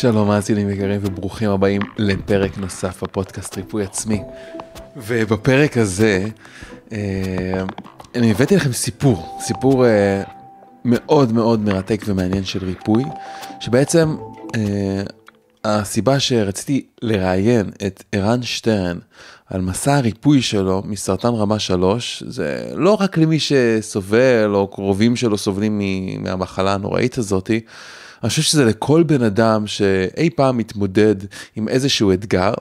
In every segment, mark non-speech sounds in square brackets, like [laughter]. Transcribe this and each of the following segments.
שלום מאזינים יקרים וברוכים הבאים לפרק נוסף בפודקאסט ריפוי עצמי. ובפרק הזה אה, אני הבאתי לכם סיפור, סיפור אה, מאוד מאוד מרתק ומעניין של ריפוי, שבעצם אה, הסיבה שרציתי לראיין את ערן שטרן על מסע הריפוי שלו מסרטן רמה 3, זה לא רק למי שסובל או קרובים שלו סובלים מהמחלה הנוראית הזאתי, אני חושב שזה לכל בן אדם שאי פעם מתמודד עם איזשהו אתגר,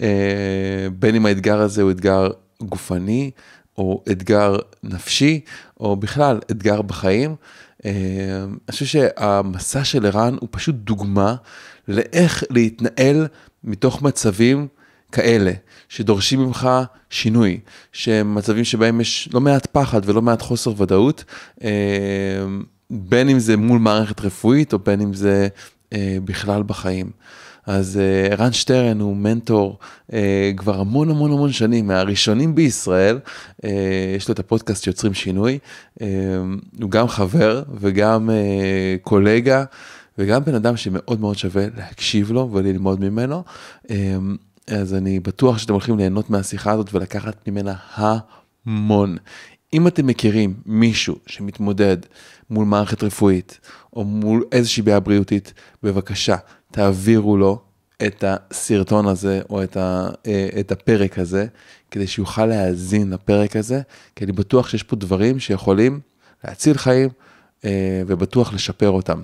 אה, בין אם האתגר הזה הוא אתגר גופני, או אתגר נפשי, או בכלל אתגר בחיים. אה, אני חושב שהמסע של ערן הוא פשוט דוגמה לאיך להתנהל מתוך מצבים כאלה, שדורשים ממך שינוי, שהם מצבים שבהם יש לא מעט פחד ולא מעט חוסר ודאות. אה, בין אם זה מול מערכת רפואית או בין אם זה אה, בכלל בחיים. אז אה, ערן שטרן הוא מנטור אה, כבר המון המון המון שנים, מהראשונים בישראל, אה, יש לו את הפודקאסט יוצרים שינוי, אה, הוא גם חבר וגם אה, קולגה וגם בן אדם שמאוד מאוד שווה להקשיב לו וללמוד ממנו. אה, אז אני בטוח שאתם הולכים ליהנות מהשיחה הזאת ולקחת ממנה המון. אם אתם מכירים מישהו שמתמודד מול מערכת רפואית או מול איזושהי בעיה בריאותית, בבקשה, תעבירו לו את הסרטון הזה או את, ה, אה, את הפרק הזה, כדי שיוכל להאזין לפרק הזה, כי אני בטוח שיש פה דברים שיכולים להציל חיים אה, ובטוח לשפר אותם.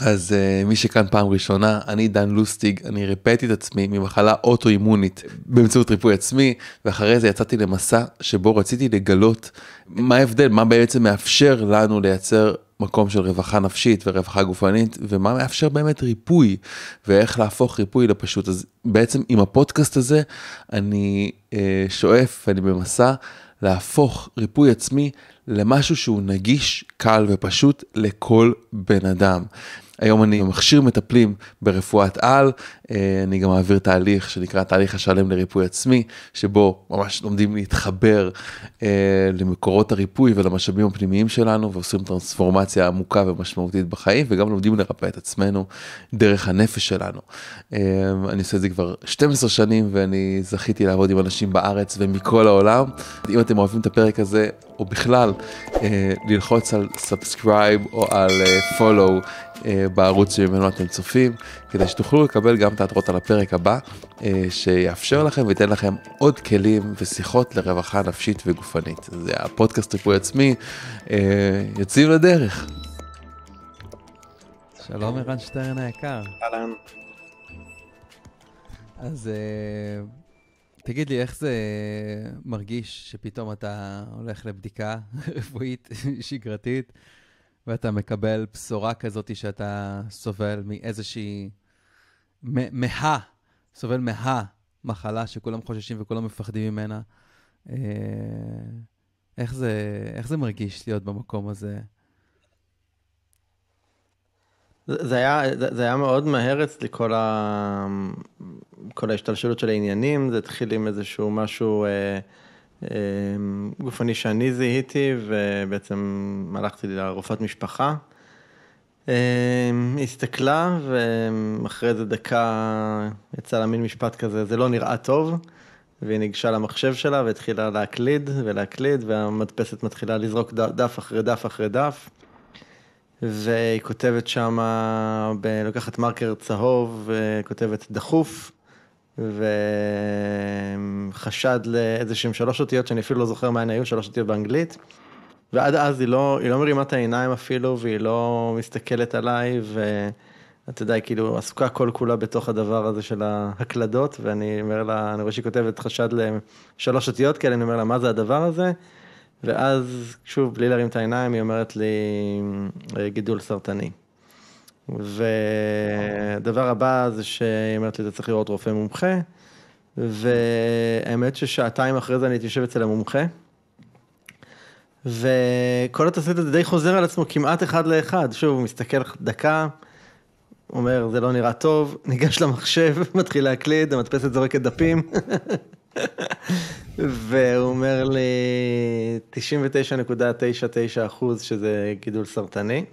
אז uh, מי שכאן פעם ראשונה, אני דן לוסטיג, אני ריפאתי את עצמי ממחלה אוטואימונית באמצעות ריפוי עצמי, ואחרי זה יצאתי למסע שבו רציתי לגלות מה ההבדל, מה בעצם מאפשר לנו לייצר מקום של רווחה נפשית ורווחה גופנית, ומה מאפשר באמת ריפוי, ואיך להפוך ריפוי לפשוט. אז בעצם עם הפודקאסט הזה, אני uh, שואף, אני במסע להפוך ריפוי עצמי למשהו שהוא נגיש, קל ופשוט לכל בן אדם. היום אני מכשיר מטפלים ברפואת על, אני גם מעביר תהליך שנקרא תהליך השלם לריפוי עצמי, שבו ממש לומדים להתחבר אה, למקורות הריפוי ולמשאבים הפנימיים שלנו ועושים טרנספורמציה עמוקה ומשמעותית בחיים וגם לומדים לרפא את עצמנו דרך הנפש שלנו. אה, אני עושה את זה כבר 12 שנים ואני זכיתי לעבוד עם אנשים בארץ ומכל העולם. אם אתם אוהבים את הפרק הזה או בכלל ללחוץ על subscribe או על פולו. אה, בערוץ שממנו אתם צופים, כדי שתוכלו לקבל גם את ההתראות על הפרק הבא, אה, שיאפשר לכם וייתן לכם עוד כלים ושיחות לרווחה נפשית וגופנית. זה הפודקאסט ריפוי עצמי, אה, יוצאים לדרך. שלום ערן שטרן היקר. אהלן. אז תגיד לי, איך זה מרגיש שפתאום אתה הולך לבדיקה [laughs] רפואית שגרתית? ואתה מקבל בשורה כזאת שאתה סובל מאיזושהי, מה, סובל מהמחלה שכולם חוששים וכולם מפחדים ממנה. אה, איך זה, איך זה מרגיש להיות במקום הזה? זה היה, זה היה מאוד מהר אצלי, כל, ה, כל ההשתלשלות של העניינים, זה התחיל עם איזשהו משהו... אה, גופני שאני זיהיתי, ובעצם הלכתי לרופאת משפחה. היא אמ, הסתכלה, ואחרי איזה דקה יצא לה מין משפט כזה, זה לא נראה טוב, והיא ניגשה למחשב שלה והתחילה להקליד ולהקליד, והמדפסת מתחילה לזרוק דף אחרי דף אחרי דף. והיא כותבת שם, לוקחת מרקר צהוב, כותבת דחוף, וחשד לאיזה שהם שלוש אותיות שאני אפילו לא זוכר מה הן היו, שלוש אותיות באנגלית. ועד אז היא לא, היא לא מרימה את העיניים אפילו, והיא לא מסתכלת עליי, ואתה יודע, כאילו עסוקה כל כולה בתוך הדבר הזה של ההקלדות, ואני אומר לה, אני רואה שהיא כותבת חשד לשלוש אותיות כאלה, אני אומר לה, מה זה הדבר הזה? ואז, שוב, בלי להרים את העיניים, היא אומרת לי, גידול סרטני. והדבר הבא זה שהיא אומרת לי, אתה צריך לראות רופא מומחה, והאמת ששעתיים אחרי זה אני אתיישב אצל המומחה, וכל התסריט הזה די חוזר על עצמו כמעט אחד לאחד. שוב, הוא מסתכל דקה, אומר, זה לא נראה טוב, ניגש למחשב, [laughs] מתחיל להקליד, המדפסת זורקת דפים. [laughs] והוא אומר לי, 99.99 אחוז שזה גידול סרטני.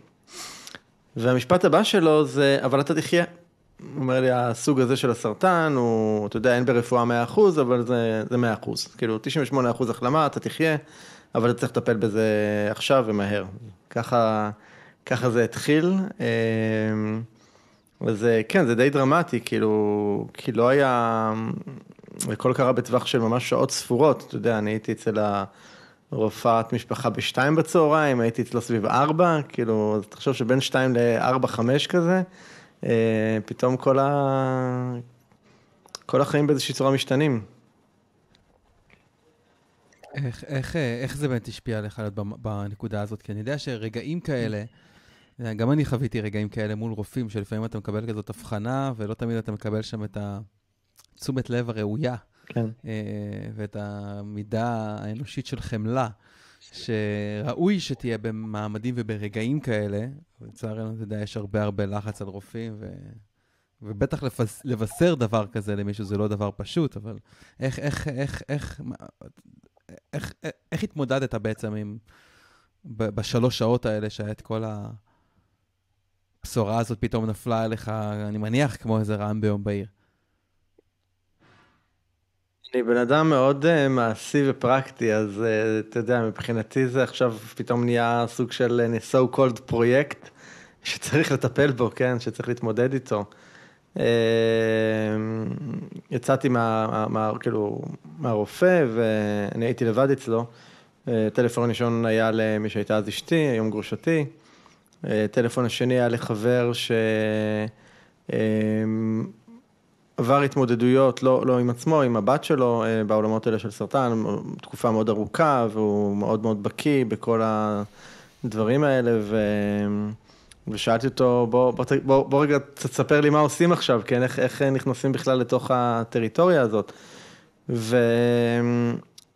והמשפט הבא שלו זה, אבל אתה תחיה. אומר לי, הסוג הזה של הסרטן, הוא, אתה יודע, אין ברפואה 100%, אבל זה, זה 100%. כאילו, 98% החלמה, אתה תחיה, אבל אתה צריך לטפל בזה עכשיו ומהר. ככה, ככה זה התחיל. וזה, כן, זה די דרמטי, כאילו, כי לא היה, הכל קרה בטווח של ממש שעות ספורות, אתה יודע, אני הייתי אצל הרופאת משפחה בשתיים בצהריים, הייתי אצלו סביב ארבע, כאילו, תחשוב שבין שתיים לארבע, חמש כזה, אה, פתאום כל, ה... כל החיים באיזושהי צורה משתנים. איך, איך, איך זה באמת השפיע עליך בנקודה הזאת? כי אני יודע שרגעים כאלה, גם אני חוויתי רגעים כאלה מול רופאים, שלפעמים אתה מקבל כזאת הבחנה, ולא תמיד אתה מקבל שם את התשומת לב הראויה, כן. אה, ואת המידה האנושית של חמלה, שראוי שתהיה במעמדים וברגעים כאלה. לצערנו, אתה יודע, יש הרבה הרבה לחץ על רופאים, ו... ובטח לפס... לבשר דבר כזה למישהו זה לא דבר פשוט, אבל איך, איך, איך, איך, איך, איך, איך התמודדת בעצם עם, בשלוש שעות האלה שהיה את כל. הבשורה הזאת פתאום נפלה עליך, אני מניח, כמו איזה רעם ביום בהיר. אני בן אדם מאוד uh, מעשי ופרקטי, אז uh, אתה יודע, מבחינתי זה עכשיו פתאום נהיה סוג של uh, so called פרויקט שצריך לטפל בו, כן, שצריך להתמודד איתו. יצאתי מה, מה, כאילו, מהרופא ואני הייתי לבד אצלו. טלפון ראשון היה למי שהייתה אז אשתי, היום גרושתי. הטלפון השני היה לחבר שעבר התמודדויות, לא, לא עם עצמו, עם הבת שלו, אה, בעולמות האלה של סרטן, תקופה מאוד ארוכה, והוא מאוד מאוד בקיא בכל הדברים האלה, ו... ושאלתי אותו, בוא, בוא, בוא, בוא רגע תספר לי מה עושים עכשיו, כן, איך, איך נכנסים בכלל לתוך הטריטוריה הזאת.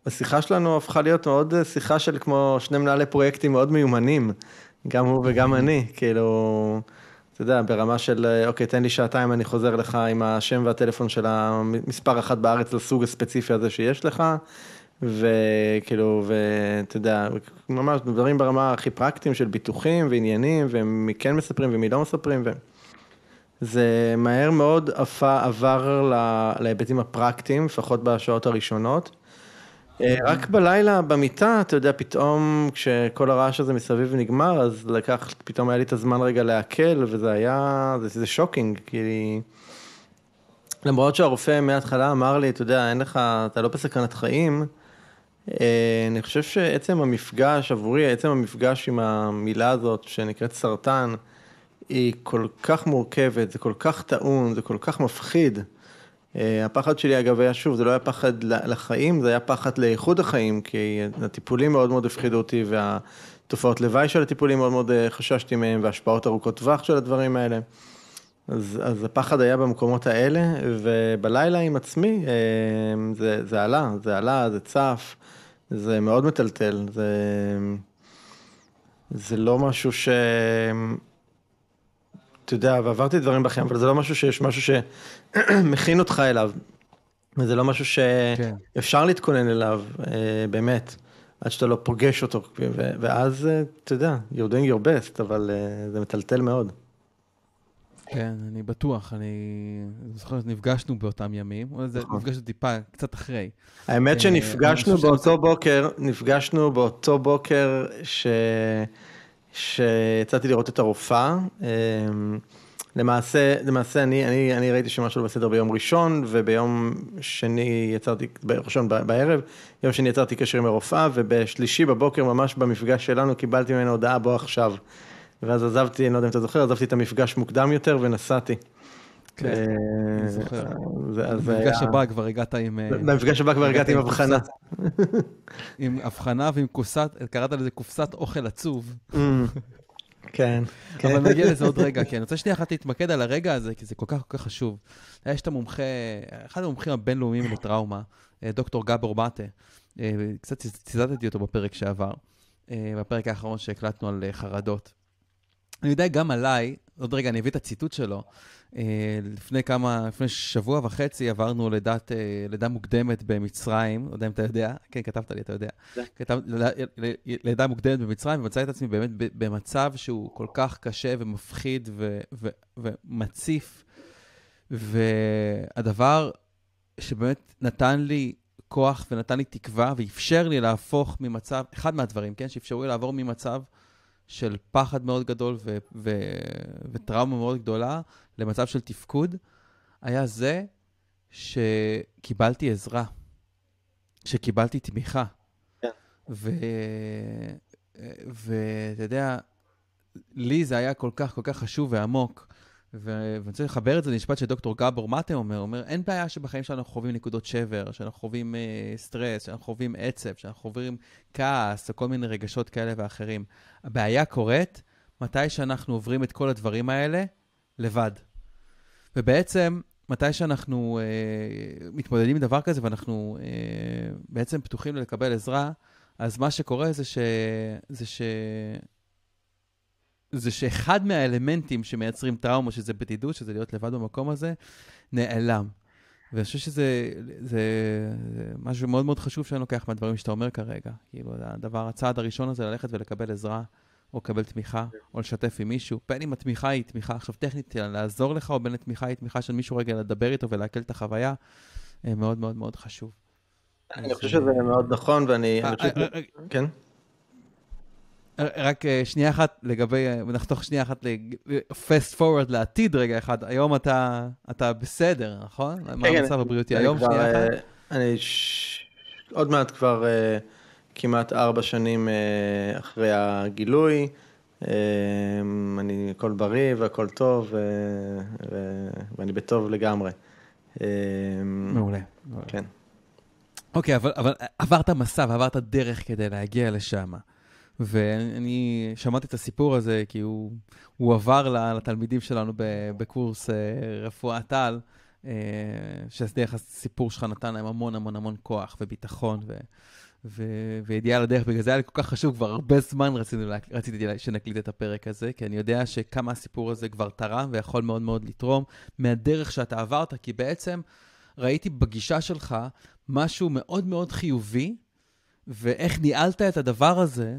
והשיחה שלנו הפכה להיות מאוד שיחה של כמו שני מנהלי פרויקטים מאוד מיומנים. גם הוא וגם אני, כאילו, אתה יודע, ברמה של, אוקיי, תן לי שעתיים, אני חוזר לך עם השם והטלפון של המספר אחת בארץ לסוג הספציפי הזה שיש לך, וכאילו, ואתה יודע, ממש דברים ברמה הכי פרקטיים של ביטוחים ועניינים, ומי כן מספרים ומי לא מספרים, ו... זה מהר מאוד עבר להיבטים הפרקטיים, לפחות בשעות הראשונות. אה, רק בלילה במיטה, אתה יודע, פתאום כשכל הרעש הזה מסביב נגמר, אז לקח, פתאום היה לי את הזמן רגע להקל, וזה היה, זה, זה שוקינג, כי... למרות שהרופא מההתחלה אמר לי, אתה יודע, אין לך, אתה לא בסכנת חיים, אה, אני חושב שעצם המפגש עבורי, עצם המפגש עם המילה הזאת שנקראת סרטן, היא כל כך מורכבת, זה כל כך טעון, זה כל כך מפחיד. אה, הפחד שלי אגב היה שוב, זה לא היה פחד לחיים, זה היה פחד לאיכות החיים, כי הטיפולים מאוד מאוד הפחידו אותי והתופעות לוואי של הטיפולים מאוד מאוד אה, חששתי מהם והשפעות ארוכות טווח של הדברים האלה. אז, אז הפחד היה במקומות האלה, ובלילה עם עצמי אה, זה, זה עלה, זה עלה, זה צף, זה מאוד מטלטל, זה, זה לא משהו ש... אתה יודע, ועברתי דברים בחיים, אבל זה לא משהו שיש משהו שמכין אותך אליו. וזה לא משהו שאפשר כן. להתכונן אליו, אה, באמת, עד שאתה לא פוגש אותו, ואז, אה, אתה יודע, you're doing your best, אבל אה, זה מטלטל מאוד. כן, אני בטוח, אני זוכר שנפגשנו באותם ימים, או זה נכון. נפגשנו טיפה, קצת אחרי. האמת שנפגשנו באותו בוקר, נפגשנו באותו בוקר ש... שיצאתי לראות את הרופאה. אמ, למעשה, למעשה אני, אני, אני ראיתי שמשהו לא בסדר ביום ראשון, וביום שני יצרתי, ראשון בערב, יום שני יצרתי קשר עם הרופאה, ובשלישי בבוקר, ממש במפגש שלנו, קיבלתי ממנו הודעה, בוא עכשיו. ואז עזבתי, אני לא יודע אם אתה זוכר, עזבתי את המפגש מוקדם יותר ונסעתי. כן, אה, אני זוכר. במפגש הבא כבר הגעת עם... אה, במפגש הבא כבר הגעתי עם הבחנה. [laughs] עם הבחנה ועם קופסת, קראת לזה קופסת אוכל עצוב. Mm, כן. [laughs] אבל נגיע לזה עוד רגע, [laughs] כי אני רוצה שנייה אחת להתמקד על הרגע הזה, כי זה כל כך כל כך חשוב. יש את המומחה, אחד המומחים הבינלאומיים לטראומה, אה, דוקטור גבור מטה, קצת ציטטתי אותו בפרק שעבר, בפרק האחרון שהקלטנו על חרדות. אני יודע גם עליי, עוד רגע אני אביא את הציטוט שלו, אה, לפני כמה, לפני שבוע וחצי עברנו לידת, אה, לידה מוקדמת במצרים, לא יודע אם אתה יודע, כן, כתבת לי, אתה יודע. כן. כתב, לידה מוקדמת במצרים, ומצאתי את עצמי באמת במצב שהוא כל כך קשה ומפחיד ו, ו, ומציף, והדבר שבאמת נתן לי כוח ונתן לי תקווה ואפשר לי להפוך ממצב, אחד מהדברים, כן, שאפשרו לי לעבור ממצב של פחד מאוד גדול ו- ו- וטראומה מאוד גדולה למצב של תפקוד, היה זה שקיבלתי עזרה, שקיבלתי תמיכה. כן. ואתה יודע, לי זה היה כל כך כל כך חשוב ועמוק. ואני רוצה לחבר את זה למשפט שדוקטור גבור מטה אומר, אומר, אין בעיה שבחיים שלנו אנחנו חווים נקודות שבר, שאנחנו חווים אה, סטרס, שאנחנו חווים עצב, שאנחנו חווים כעס, או כל מיני רגשות כאלה ואחרים. הבעיה קורית מתי שאנחנו עוברים את כל הדברים האלה לבד. ובעצם, מתי שאנחנו אה, מתמודדים עם דבר כזה ואנחנו אה, בעצם פתוחים לקבל עזרה, אז מה שקורה זה, ש... זה ש... זה שאחד מהאלמנטים שמייצרים טראומה, שזה בדידות, שזה להיות לבד במקום הזה, נעלם. ואני חושב שזה זה, זה משהו מאוד מאוד חשוב שאני לוקח מהדברים שאתה אומר כרגע. כאילו, הדבר, הצעד הראשון הזה, ללכת ולקבל עזרה, או לקבל תמיכה, או לשתף עם מישהו, בין אם התמיכה היא תמיכה עכשיו טכנית, לעזור לך, או בין התמיכה היא תמיכה של מישהו רגע לדבר איתו ולעכל את החוויה, אה, מאוד מאוד מאוד חשוב. אני חושב שזה מאוד נכון, ואני... אה, אה, כן? רק אה, שנייה אחת לגבי, אה, נחתוך שנייה אחת, פסט פורוורד לעתיד רגע אחד, היום אתה, אתה בסדר, נכון? כן, מה המצב הבריאותי היום? כבר, שנייה אחת? אה, אני ש... עוד מעט כבר כמעט ארבע שנים אחרי הגילוי, אני הכל בריא והכל טוב, ו... ואני בטוב לגמרי. מעולה. כן. אוקיי, אבל, אבל עברת מסע ועברת דרך כדי להגיע לשם. ואני שמעתי את הסיפור הזה, כי הוא, הוא עבר לתלמידים שלנו בקורס אה, רפואת על, אה, שדרך הסיפור שלך נתן להם המון המון המון כוח וביטחון ו, ו, וידיעה לדרך. בגלל זה היה לי כל כך חשוב, כבר הרבה זמן רציתי, רציתי שנקליט את הפרק הזה, כי אני יודע שכמה הסיפור הזה כבר תרם ויכול מאוד מאוד לתרום מהדרך שאתה עברת, כי בעצם ראיתי בגישה שלך משהו מאוד מאוד חיובי, ואיך ניהלת את הדבר הזה.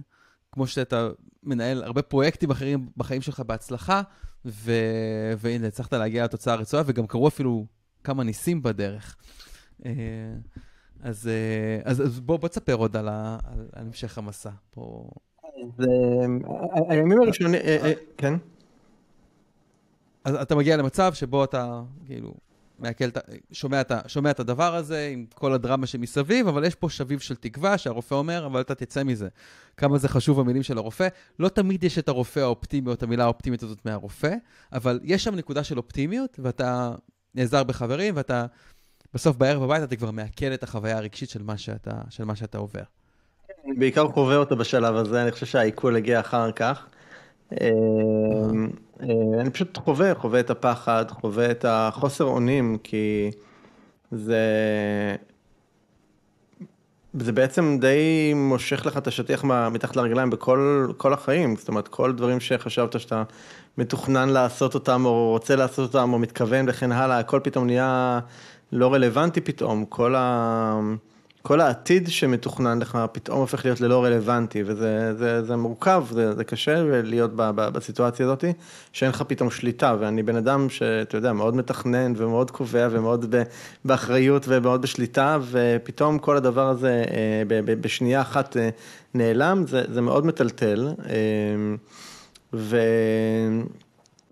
כמו שאתה מנהל הרבה פרויקטים אחרים בחיים שלך בהצלחה, ו... והנה, הצלחת להגיע לתוצאה הרצועה, וגם קרו אפילו כמה ניסים בדרך. אה, אז, אה, אז, אז בוא, בוא תספר עוד על, ה... על, על המשך המסע. פה... אז הימים הראשונים, אה, כן. אז אתה מגיע למצב שבו אתה, כאילו, מעכל, שומע, שומע את הדבר הזה עם כל הדרמה שמסביב, אבל יש פה שביב של תקווה שהרופא אומר, אבל אתה תצא מזה. כמה זה חשוב המילים של הרופא. לא תמיד יש את הרופא האופטימי או את המילה האופטימית הזאת מהרופא, אבל יש שם נקודה של אופטימיות, ואתה נעזר בחברים, ואתה בסוף בערב בבית אתה כבר מעכל את החוויה הרגשית של מה שאתה, של מה שאתה עובר. אני בעיקר חווה אותו בשלב הזה, אני חושב שהעיכול הגיע אחר כך. אה, אני פשוט חווה, חווה את הפחד, חווה את החוסר אונים, כי זה... זה בעצם די מושך לך את השטיח מתחת לרגליים בכל החיים, זאת אומרת, כל דברים שחשבת שאתה מתוכנן לעשות אותם, או רוצה לעשות אותם, או מתכוון וכן הלאה, הכל פתאום נהיה לא רלוונטי פתאום, כל ה... כל העתיד שמתוכנן לך פתאום הופך להיות ללא רלוונטי, וזה זה, זה מורכב, זה, זה קשה להיות ב, ב, בסיטואציה הזאת, שאין לך פתאום שליטה, ואני בן אדם שאתה יודע, מאוד מתכנן ומאוד קובע ומאוד ב, באחריות ומאוד בשליטה, ופתאום כל הדבר הזה אה, ב, ב, בשנייה אחת אה, נעלם, זה, זה מאוד מטלטל. אה, ו...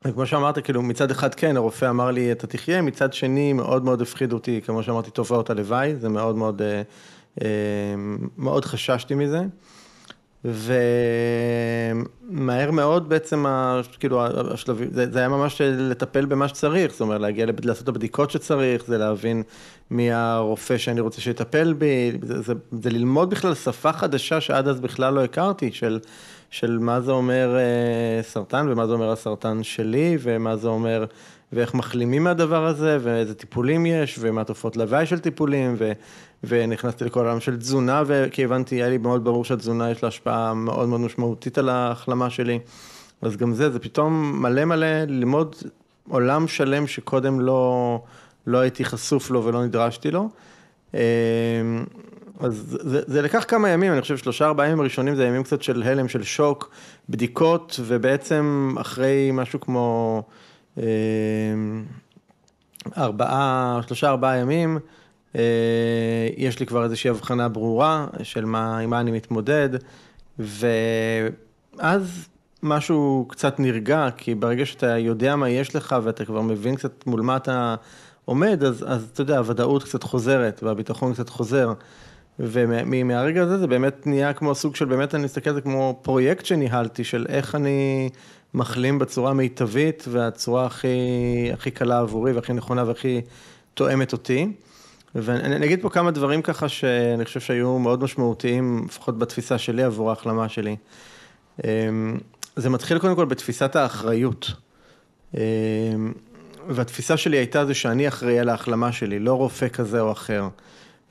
וכמו שאמרת, כאילו מצד אחד כן, הרופא אמר לי אתה תחיה, מצד שני מאוד מאוד הפחיד אותי, כמו שאמרתי, תופעות הלוואי, זה מאוד מאוד, אה, אה, מאוד חששתי מזה. ומהר מאוד בעצם, כאילו, השלבים, זה, זה היה ממש לטפל במה שצריך, זאת אומרת, להגיע, לעשות את הבדיקות שצריך, זה להבין מי הרופא שאני רוצה שיטפל בי, זה, זה, זה ללמוד בכלל שפה חדשה שעד אז בכלל לא הכרתי, של... של מה זה אומר אה, סרטן ומה זה אומר הסרטן שלי ומה זה אומר ואיך מחלימים מהדבר הזה ואיזה טיפולים יש ומה תופעות לוואי של טיפולים ו, ונכנסתי לכל העולם של תזונה וכי הבנתי, היה לי מאוד ברור שהתזונה יש לה השפעה מאוד מאוד משמעותית על ההחלמה שלי. אז גם זה, זה פתאום מלא מלא ללמוד עולם שלם שקודם לא, לא הייתי חשוף לו ולא נדרשתי לו. אז זה, זה לקח כמה ימים, אני חושב שלושה ארבעה ימים הראשונים זה ימים קצת של הלם, של שוק, בדיקות, ובעצם אחרי משהו כמו, אה, ארבעה, שלושה ארבעה ימים, אה, יש לי כבר איזושהי הבחנה ברורה של מה, עם מה אני מתמודד, ואז משהו קצת נרגע, כי ברגע שאתה יודע מה יש לך ואתה כבר מבין קצת מול מה אתה עומד, אז, אז אתה יודע, הוודאות קצת חוזרת והביטחון קצת חוזר. ומהרגע הזה זה באמת נהיה כמו סוג של, באמת אני מסתכל על זה כמו פרויקט שניהלתי, של איך אני מחלים בצורה מיטבית והצורה הכי, הכי קלה עבורי והכי נכונה והכי תואמת אותי. ואני אגיד פה כמה דברים ככה שאני חושב שהיו מאוד משמעותיים, לפחות בתפיסה שלי עבור ההחלמה שלי. אמ, זה מתחיל קודם כל בתפיסת האחריות. אמ, והתפיסה שלי הייתה זה שאני אחראי על ההחלמה שלי, לא רופא כזה או אחר.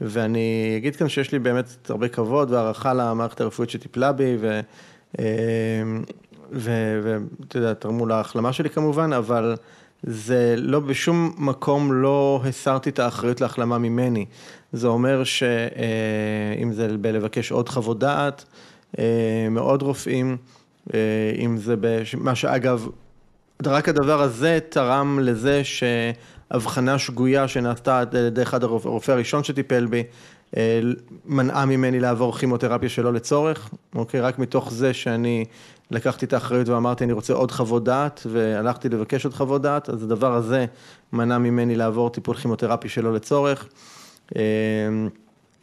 ואני אגיד כאן שיש לי באמת הרבה כבוד והערכה למערכת הרפואית שטיפלה בי, אמ, ואתה יודע, תרמו להחלמה שלי כמובן, אבל זה לא, בשום מקום לא הסרתי את האחריות להחלמה ממני. זה אומר שאם אה, זה בלבקש עוד חוות דעת אה, מעוד רופאים, אה, אם זה, מה שאגב, רק הדבר הזה תרם לזה שהבחנה שגויה שנעשתה על ידי אחד הרופא הראשון שטיפל בי, מנעה ממני לעבור כימותרפיה שלא לצורך, אוקיי? רק מתוך זה שאני לקחתי את האחריות ואמרתי, אני רוצה עוד חוות דעת, והלכתי לבקש עוד חוות דעת, אז הדבר הזה מנע ממני לעבור טיפול כימותרפי שלא לצורך. אמ,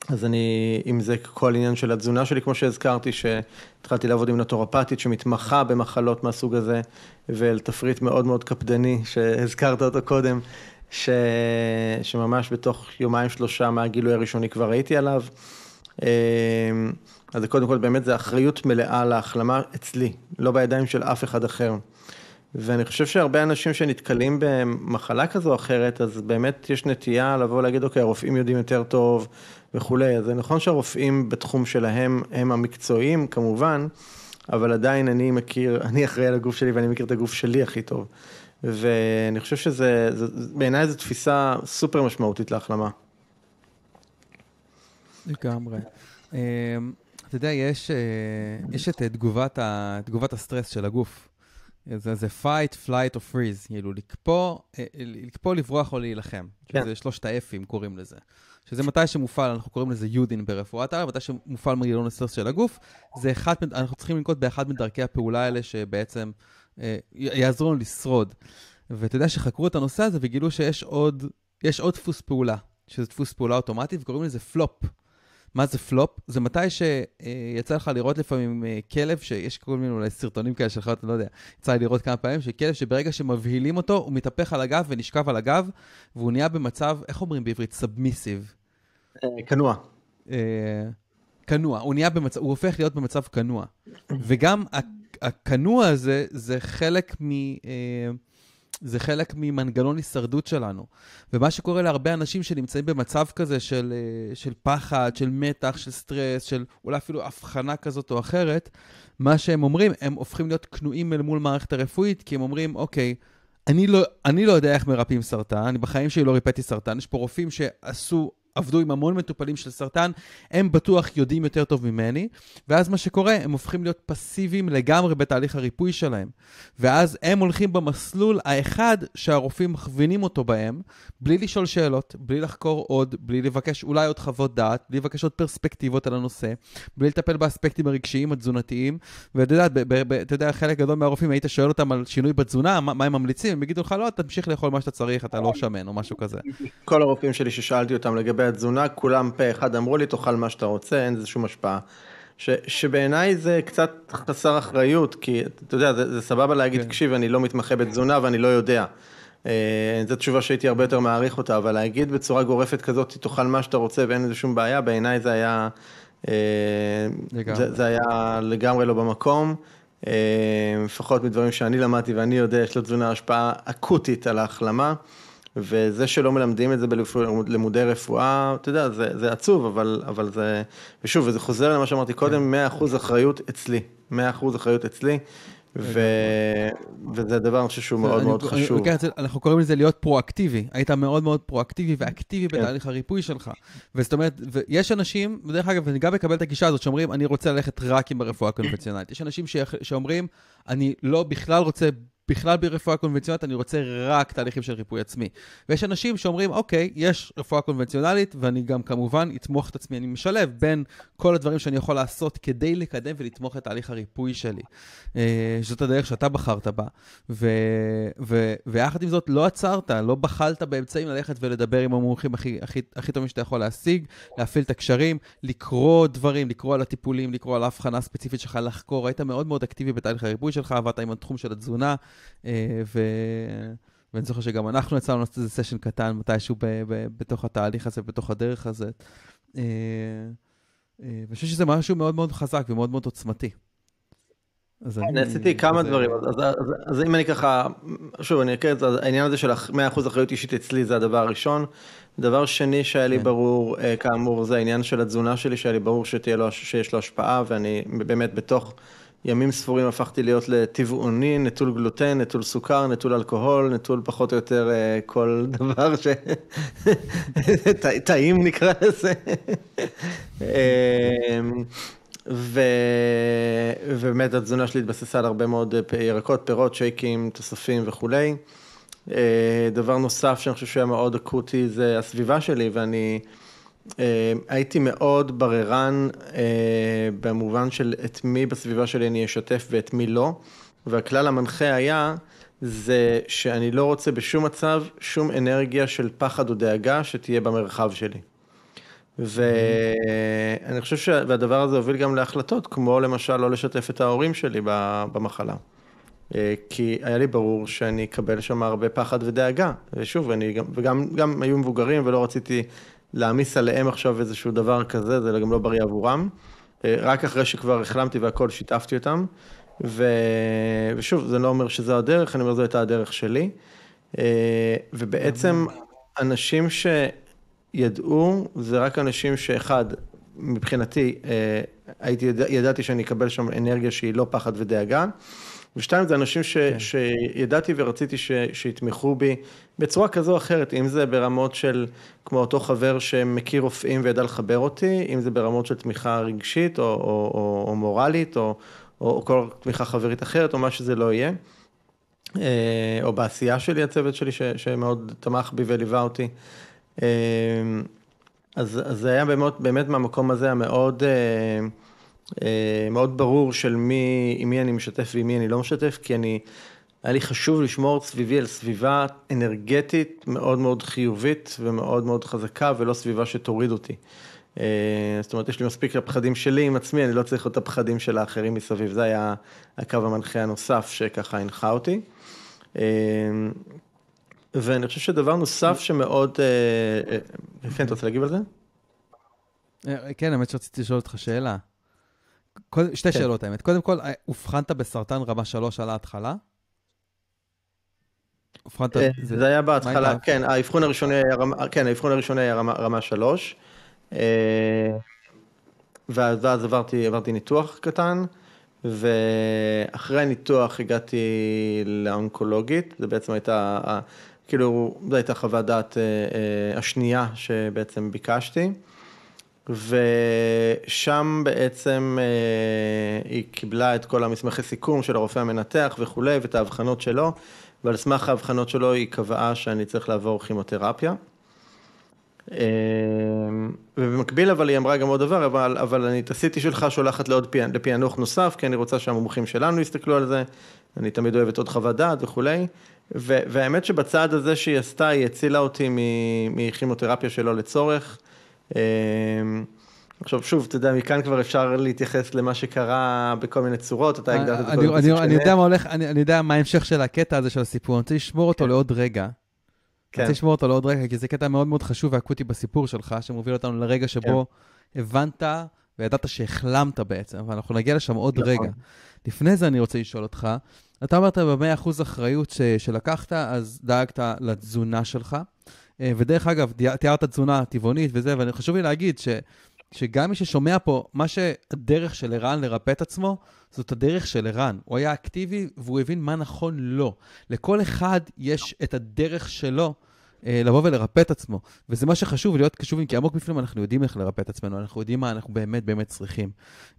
אז אני, אם זה כל עניין של התזונה שלי, כמו שהזכרתי, שהתחלתי לעבוד עם נטורפטית שמתמחה במחלות מהסוג הזה, ולתפריט מאוד מאוד קפדני, שהזכרת אותו קודם, ש... שממש בתוך יומיים שלושה מהגילוי הראשוני כבר הייתי עליו. אמ, אז קודם כל באמת זה אחריות מלאה להחלמה אצלי, לא בידיים של אף אחד אחר. ואני חושב שהרבה אנשים שנתקלים במחלה כזו או אחרת, אז באמת יש נטייה לבוא ולהגיד, אוקיי, הרופאים יודעים יותר טוב וכולי. אז זה נכון שהרופאים בתחום שלהם הם המקצועיים, כמובן, אבל עדיין אני מכיר, אני אחראי על הגוף שלי ואני מכיר את הגוף שלי הכי טוב. ואני חושב שזה, בעיניי זו תפיסה סופר משמעותית להחלמה. לגמרי. אמ, אתה יודע, יש, אה, יש את תגובת, ה, תגובת הסטרס של הגוף. זה, זה fight, flight או freeze, כאילו לקפוא, אה, לקפוא, לברוח או להילחם. כן. זה שלושת האפים קוראים לזה. שזה מתי שמופעל, אנחנו קוראים לזה יודין ברפואת המערב, מתי שמופעל מנגנון הסטרס של הגוף, זה אחד, אנחנו צריכים לנקוט באחד מדרכי הפעולה האלה שבעצם אה, יעזרו לנו לשרוד. ואתה יודע שחקרו את הנושא הזה וגילו שיש עוד, יש עוד דפוס פעולה, שזה דפוס פעולה אוטומטי, וקוראים לזה פלופ. מה זה פלופ? זה מתי שיצא לך לראות לפעמים אה, כלב, שיש כל מיני אולי סרטונים כאלה שלך, אתה לא יודע, יצא לי לראות כמה פעמים, שכלב שברגע שמבהילים אותו, הוא מתהפך על הגב ונשכב על הגב, והוא נהיה במצב, איך אומרים בעברית? סאבמיסיב. אה, כנוע. כנוע, הוא נהיה במצב, הוא הופך להיות במצב כנוע. וגם הכנוע הזה, זה חלק מ... זה חלק ממנגנון הישרדות שלנו. ומה שקורה להרבה אנשים שנמצאים במצב כזה של, אה, של פחד, של מתח, של סטרס, של אולי אפילו הבחנה כזאת או אחרת, מה שהם אומרים, הם הופכים להיות כנועים אל מול מערכת הרפואית, כי הם אומרים, אוקיי, אני לא, אני לא יודע איך מרפאים סרטן, אני בחיים שלי לא ריפאתי סרטן, יש פה רופאים שעשו עבדו עם המון מטופלים של סרטן, הם בטוח יודעים יותר טוב ממני, ואז מה שקורה, הם הופכים להיות פסיביים לגמרי בתהליך הריפוי שלהם. ואז הם הולכים במסלול האחד שהרופאים מכווינים אותו בהם, בלי לשאול שאלות, בלי לחקור עוד, בלי לבקש אולי עוד חוות דעת, בלי לבקש עוד פרספקטיבות על הנושא, בלי לטפל באספקטים הרגשיים, התזונתיים, ואתה יודע, אתה יודע, חלק גדול מהרופאים, היית שואל אותם על שינוי בתזונה, מה, מה הם ממליצים, הם יגידו לך, לא, תמשיך לאכול מה שאתה צריך, אתה לא שמן או משהו כזה. כל הרופאים שלי ששאלתי אותם לגבי לגבי התזונה, כולם פה אחד אמרו לי, תאכל מה שאתה רוצה, אין לזה שום השפעה. ש, שבעיניי זה קצת חסר אחריות, כי אתה יודע, זה, זה סבבה להגיד, כן. תקשיב, אני לא מתמחה בתזונה ואני לא יודע. אה, זו תשובה שהייתי הרבה יותר מעריך אותה, אבל להגיד בצורה גורפת כזאת, תאכל מה שאתה רוצה ואין לזה שום בעיה, בעיניי זה היה, אה, זה, זה היה לגמרי לא במקום. אה, לפחות מדברים שאני למדתי ואני יודע, יש לתזונה השפעה אקוטית על ההחלמה. וזה שלא מלמדים את זה בלימודי רפואה, אתה יודע, זה, זה עצוב, אבל, אבל זה, ושוב, וזה חוזר למה שאמרתי קודם, 100% כן. אחריות אצלי, 100% אחריות אצלי. ו... וזה דבר, אני חושב שהוא מאוד אני, מאוד חשוב. אני, אנחנו קוראים לזה להיות פרואקטיבי. היית מאוד מאוד פרואקטיבי ואקטיבי כן. בתהליך הריפוי שלך. וזאת אומרת, ויש אנשים, ודרך אגב, אני גם מקבל את הגישה הזאת, שאומרים, אני רוצה ללכת רק עם הרפואה הקונבנציונלית. יש אנשים ש... שאומרים, אני לא בכלל רוצה בכלל ברפואה קונבנציונלית, אני רוצה רק תהליכים של ריפוי עצמי. ויש אנשים שאומרים, אוקיי, יש רפואה קונבנציונלית, ואני גם כמובן אתמוך את עצמי, אני משלב בין כל הדברים שאני יכול לעשות כדי לקדם ולתמוך את תהליך הריפוי שלי. אה, זאת הדרך שאתה בחרת בה. ו, ו, ויחד עם זאת, לא עצרת, לא בחלת באמצעים ללכת ולדבר עם המומחים הכי, הכי, הכי טובים שאתה יכול להשיג, להפעיל את הקשרים, לקרוא דברים, לקרוא על הטיפולים, לקרוא על ההבחנה הספציפית שלך, לחקור. היית מאוד מאוד אקטיבי בתהליך הריפוי שלך, עבדת עם התחום של התזונה. אה, ו... ואני זוכר שגם אנחנו יצאנו לעשות איזה סשן קטן מתישהו ב- ב- בתוך התהליך הזה, בתוך הדרך הזאת. אה, אה, ואני חושב שזה משהו מאוד מאוד חזק ומאוד מאוד עוצמתי. אני עשיתי כמה דברים, אז אם אני ככה, שוב, אני אקרא את זה, העניין הזה של 100% אחריות אישית אצלי זה הדבר הראשון. דבר שני שהיה לי כן. ברור, כאמור, זה העניין של התזונה שלי, שהיה לי ברור שיש לו השפעה, ואני באמת בתוך... ימים ספורים הפכתי להיות לטבעוני, נטול גלוטן, נטול סוכר, נטול אלכוהול, נטול פחות או יותר uh, כל [laughs] דבר ש... טעים נקרא לזה. אמ, ו... ובאמת התזונה שלי התבססה על הרבה מאוד אה, ירקות, פירות, שייקים, תוספים וכולי. אה, דבר נוסף שאני חושב שהיה מאוד אקוטי זה הסביבה שלי, ואני... אה, הייתי מאוד בררן אה, במובן של את מי בסביבה שלי אני אשתף ואת מי לא, והכלל המנחה היה, זה שאני לא רוצה בשום מצב שום אנרגיה של פחד או דאגה שתהיה במרחב שלי. ואני חושב שהדבר הזה הוביל גם להחלטות, כמו למשל לא לשתף את ההורים שלי במחלה. אה, כי היה לי ברור שאני אקבל שם הרבה פחד ודאגה. ושוב, אני גם, וגם גם היו מבוגרים ולא רציתי להעמיס עליהם עכשיו איזשהו דבר כזה, זה גם לא בריא עבורם. אה, רק אחרי שכבר החלמתי והכל שיתפתי אותם. ו... ושוב, זה לא אומר שזו הדרך, אני אומר זו הייתה הדרך שלי. אה, ובעצם אנשים שידעו, זה רק אנשים שאחד, מבחינתי, אה, הייתי, ידעתי שאני אקבל שם אנרגיה שהיא לא פחד ודאגה. ושתיים, זה אנשים ש, כן. שידעתי ורציתי ש, שיתמכו בי בצורה כזו או אחרת, אם זה ברמות של, כמו אותו חבר שמכיר רופאים וידע לחבר אותי, אם זה ברמות של תמיכה רגשית או, או, או, או מורלית, או, או כל תמיכה חברית אחרת, או מה שזה לא יהיה. אה, או בעשייה שלי, הצוות שלי, ש, שמאוד תמך בי וליווה אותי. אה, אז, אז זה היה באמת, באמת מהמקום הזה המאוד... אה, מאוד ברור של מי, עם מי אני משתף ועם מי אני לא משתף, כי אני, היה לי חשוב לשמור סביבי על סביבה אנרגטית מאוד מאוד חיובית ומאוד מאוד חזקה, ולא סביבה שתוריד אותי. אה, זאת אומרת, יש לי מספיק לפחדים שלי עם עצמי, אני לא צריך את הפחדים של האחרים מסביב. זה היה הקו המנחה הנוסף שככה הנחה אותי. אה, ואני חושב שדבר נוסף שמאוד... כן, אתה רוצה להגיב על זה? כן, האמת שרציתי לשאול אותך שאלה. שתי כן. שאלות האמת. קודם כל, אובחנת בסרטן רמה 3 על ההתחלה? אובחנת... אה, זה, זה היה בהתחלה, כן, האבחון הראשוני היה רמה, כן, האבחון הראשוני היה רמה, רמה 3. אה, ואז עברתי, עברתי ניתוח קטן, ואחרי הניתוח הגעתי לאונקולוגית, זה בעצם הייתה, כאילו, זו הייתה חוות דעת אה, השנייה שבעצם ביקשתי. ושם בעצם אה, היא קיבלה את כל המסמכי סיכום של הרופא המנתח וכולי, ואת ההבחנות שלו, ועל סמך ההבחנות שלו היא קבעה שאני צריך לעבור כימותרפיה. אה, ובמקביל אבל היא אמרה גם עוד דבר, אבל, אבל אני את הסיטי שלך שולחת לעוד פי, לפענוח נוסף, כי אני רוצה שהמומחים שלנו יסתכלו על זה, אני תמיד אוהבת עוד חוות דעת וכולי, והאמת שבצעד הזה שהיא עשתה, היא הצילה אותי מכימותרפיה שלא לצורך. אמ, עכשיו שוב, אתה יודע, מכאן כבר אפשר להתייחס למה שקרה בכל מיני צורות, אתה הגדרת את זה. אני יודע מה הולך, אני יודע מה ההמשך של הקטע הזה של הסיפור, אני רוצה לשמור אותו כן. לעוד רגע. אני רוצה כן. לשמור אותו לעוד רגע, כי זה קטע מאוד מאוד חשוב ואקוטי בסיפור שלך, שמוביל אותנו לרגע שבו כן. הבנת וידעת שהחלמת בעצם, אבל אנחנו נגיע לשם עוד נכון. רגע. לפני זה אני רוצה לשאול אותך, אתה אמרת ב-100% אחריות שלקחת, אז דאגת לתזונה שלך. אה, ודרך אגב, תיארת תזונה טבעונית וזה, ואני חשוב לי להגיד ש, שגם מי ששומע פה, מה שהדרך של ערן לרפא את עצמו, זאת הדרך של ערן. הוא היה אקטיבי והוא הבין מה נכון לו. לכל אחד יש את הדרך שלו לבוא ולרפא את עצמו. וזה מה שחשוב, להיות קשובים, כי עמוק בפנים אנחנו יודעים איך לרפא את עצמנו, אנחנו יודעים מה אנחנו באמת באמת צריכים.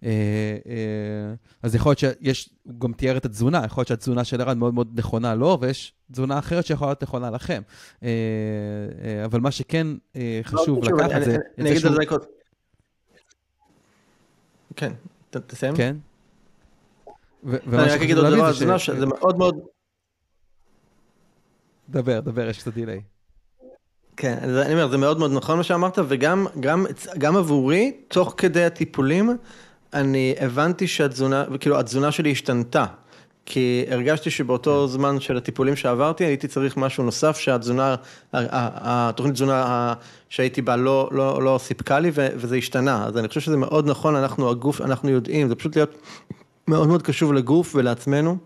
אה, אה, אז יכול להיות שיש, הוא גם תיאר את התזונה, יכול להיות שהתזונה של ערן מאוד מאוד נכונה לו, ויש תזונה אחרת שיכולה להיות נכונה לכם. אבל מה שכן חשוב לא, לקחת זה... אני אגיד על זה עוד. כן, תסיים. כן. אני רק אגיד עוד דבר שזה מאוד מאוד... דבר, דבר, יש קצת דיליי. כן, אני אומר, זה מאוד מאוד נכון מה שאמרת, וגם גם, גם עבורי, תוך כדי הטיפולים, אני הבנתי שהתזונה, כאילו, התזונה שלי השתנתה. כי הרגשתי שבאותו זמן של הטיפולים שעברתי, הייתי צריך משהו נוסף שהתזונה, התוכנית תזונה שהייתי בה לא, לא, לא סיפקה לי, וזה השתנה. אז אני חושב שזה מאוד נכון, אנחנו הגוף, אנחנו יודעים, זה פשוט להיות מאוד מאוד קשוב לגוף ולעצמנו.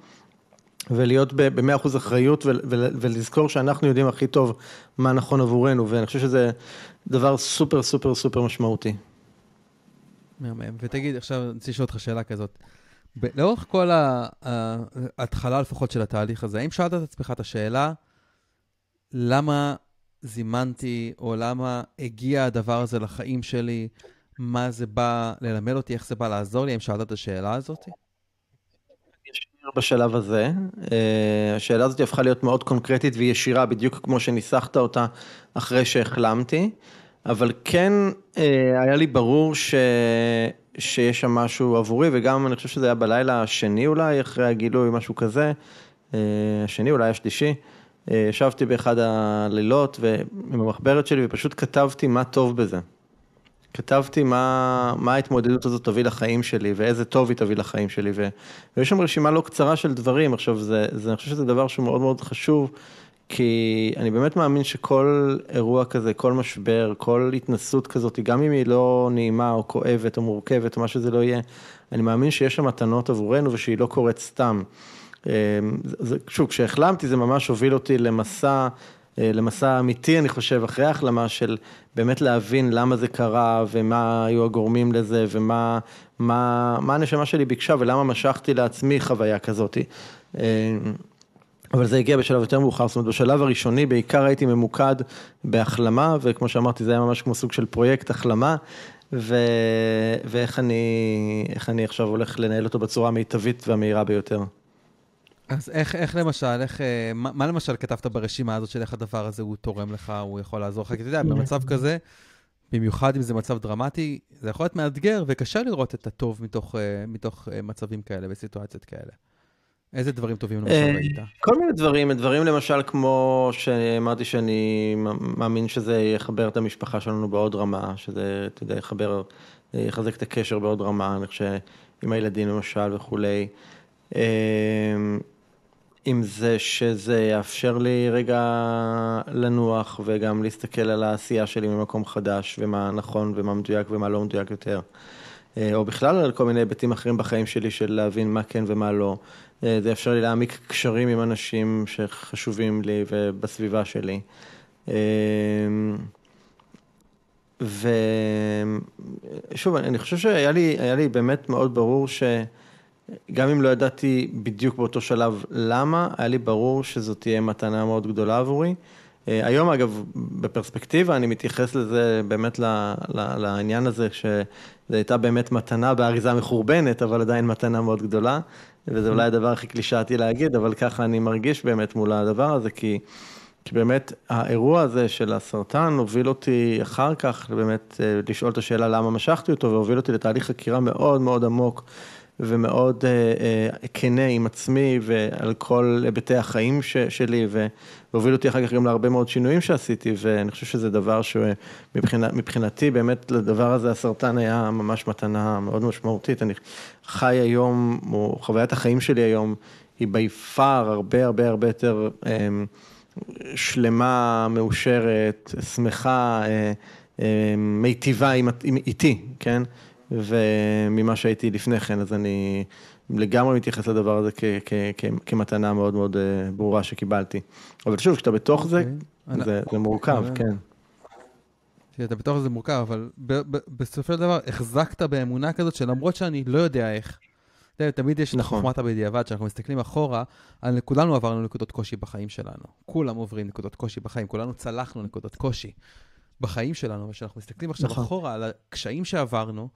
ולהיות ב-100% אחריות ולזכור שאנחנו יודעים הכי טוב מה נכון עבורנו, ואני חושב שזה דבר סופר סופר סופר משמעותי. מהמם. ותגיד, עכשיו אני רוצה לשאול אותך שאלה כזאת. לאורך כל ההתחלה לפחות של התהליך הזה, האם שאלת את עצמך את השאלה, למה זימנתי, או למה הגיע הדבר הזה לחיים שלי, מה זה בא ללמד אותי, איך זה בא לעזור לי, האם שאלת את השאלה הזאת? בשלב הזה. אה, השאלה הזאת הפכה להיות מאוד קונקרטית וישירה, בדיוק כמו שניסחת אותה אחרי שהחלמתי, אבל כן אה, היה לי ברור ש... שיש שם משהו עבורי, וגם אני חושב שזה היה בלילה השני אולי, אחרי הגילוי, משהו כזה, אה, השני, אולי השלישי. ישבתי באחד הלילות עם המחברת שלי ופשוט כתבתי מה טוב בזה. כתבתי מה, מה ההתמודדות הזאת תביא לחיים שלי, ואיזה טוב היא תביא לחיים שלי, ו, ויש שם רשימה לא קצרה של דברים, עכשיו זה, זה, אני חושב שזה דבר שהוא מאוד מאוד חשוב, כי אני באמת מאמין שכל אירוע כזה, כל משבר, כל התנסות כזאת, גם אם היא לא נעימה או כואבת או מורכבת או מה שזה לא יהיה, אני מאמין שיש שם מתנות עבורנו ושהיא לא קורית סתם. זה, שוב, כשהחלמתי זה ממש הוביל אותי למסע למסע אמיתי, אני חושב, אחרי ההחלמה של באמת להבין למה זה קרה ומה היו הגורמים לזה ומה מה, מה הנשמה שלי ביקשה ולמה משכתי לעצמי חוויה כזאת. אה, אבל זה הגיע בשלב יותר מאוחר, זאת אומרת בשלב הראשוני בעיקר הייתי ממוקד בהחלמה, וכמו שאמרתי זה היה ממש כמו סוג של פרויקט החלמה, ו... ואיך אני, אני עכשיו הולך לנהל אותו בצורה המיטבית והמהירה ביותר. אז איך, איך למשל, איך, אה, מה, מה למשל כתבת ברשימה הזאת של איך הדבר הזה הוא תורם לך, הוא יכול לעזור לך? כי אתה יודע, במצב כזה, במיוחד אם זה מצב דרמטי, זה יכול להיות מאתגר וקשה לראות את הטוב מתוך, אה, מתוך אה, מצבים כאלה וסיטואציות כאלה. איזה דברים טובים למשל ראית? כל מיני דברים, דברים למשל כמו שאמרתי שאני מאמין שזה יחבר את המשפחה שלנו בעוד רמה, שזה, אתה יודע, יחבר, יחזק את הקשר בעוד רמה, אני חושב, עם הילדים למשל וכולי. עם זה שזה יאפשר לי רגע לנוח וגם להסתכל על העשייה שלי ממקום חדש ומה נכון ומה מדויק ומה לא מדויק יותר. אה, או בכלל על כל מיני היבטים אחרים בחיים שלי של להבין מה כן ומה לא. אה, זה יאפשר לי להעמיק קשרים עם אנשים שחשובים לי ובסביבה שלי. אה, ושוב, אני חושב שהיה לי, לי באמת מאוד ברור ש... גם אם לא ידעתי בדיוק באותו שלב למה, היה לי ברור שזאת תהיה מתנה מאוד גדולה עבורי. אה, היום אגב, בפרספקטיבה אני מתייחס לזה באמת לעניין הזה, שזו הייתה באמת מתנה באריזה מחורבנת, אבל עדיין מתנה מאוד גדולה, וזה אולי הדבר הכי קלישאתי להגיד, אבל ככה אני מרגיש באמת מול הדבר הזה, כי, כי באמת האירוע הזה של הסרטן הוביל אותי אחר כך באמת אה, לשאול את השאלה למה משכתי אותו, והוביל אותי לתהליך חקירה מאוד מאוד עמוק. ומאוד אה, אה, כנה עם עצמי ועל כל היבטי החיים שלי, והוביל אותי אחר כך גם להרבה מאוד שינויים שעשיתי, ואני חושב שזה דבר שמבחינתי, באמת לדבר הזה הסרטן היה ממש מתנה מאוד משמעותית. אני חי היום, או חוויית החיים שלי היום, היא בי פאר הרבה הרבה הרבה יותר אה, שלמה, מאושרת, שמחה, אה, אה, מיטיבה איתי, כן? וממה שהייתי לפני כן, אז אני לגמרי מתייחס לדבר הזה כ- כ- כ- כמתנה מאוד מאוד אה, ברורה שקיבלתי. אבל שוב, כשאתה בתוך זה, אוקיי. זה, זה מורכב, כן. אתה בתוך זה מורכב, אבל בסופו של דבר החזקת באמונה כזאת שלמרות שאני לא יודע איך, תמיד יש את נכון. חוכמת הבדיעבד, כשאנחנו מסתכלים אחורה, על כולנו עברנו נקודות קושי בחיים שלנו. כולם עוברים נקודות קושי בחיים, כולנו צלחנו נקודות קושי בחיים שלנו, וכשאנחנו מסתכלים עכשיו נכון. אחורה על הקשיים שעברנו,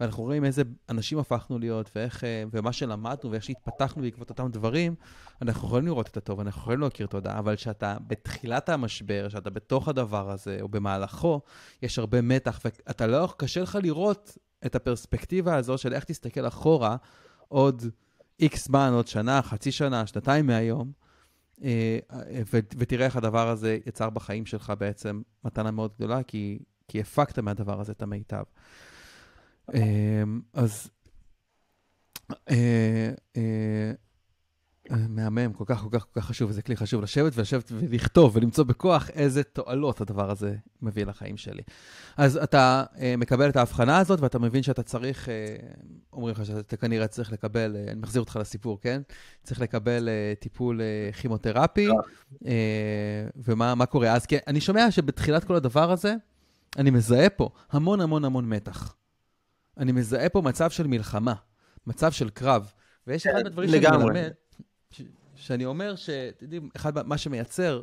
ואנחנו רואים איזה אנשים הפכנו להיות, ואיך, אה, ומה שלמדנו, ואיך שהתפתחנו בעקבות אותם דברים, אנחנו יכולים לראות את הטוב, אנחנו יכולים להכיר תודה, אבל כשאתה בתחילת המשבר, כשאתה בתוך הדבר הזה, או במהלכו, יש הרבה מתח, ואתה לא, קשה לך לראות את הפרספקטיבה הזו של איך תסתכל אחורה עוד איקס זמן, עוד שנה, חצי שנה, שנתיים מהיום, אה, ו- ותראה איך הדבר הזה יצר בחיים שלך בעצם מתנה מאוד גדולה, כי, כי הפקת מהדבר הזה את המיטב. אה, אז אה, אה, מהמם, כל כך, כל כך, כל כך חשוב, זה כלי חשוב לשבת ולשבת ולכתוב ולמצוא בכוח איזה תועלות הדבר הזה מביא לחיים שלי. אז אתה אה, מקבל את ההבחנה הזאת ואתה מבין שאתה צריך, אה, אומרים לך שאתה כנראה צריך לקבל, אה, אני מחזיר אותך לסיפור, כן? צריך לקבל אה, טיפול אה, כימותרפי, אה, ומה מה קורה אז? כי אני שומע שבתחילת כל הדבר הזה, אני מזהה פה המון המון המון מתח. אני מזהה פה מצב של מלחמה, מצב של קרב. ויש אחד מהדברים שאני לגמרי. מלמד, ש- שאני אומר שאתם יודעים, אחד מה- שמייצר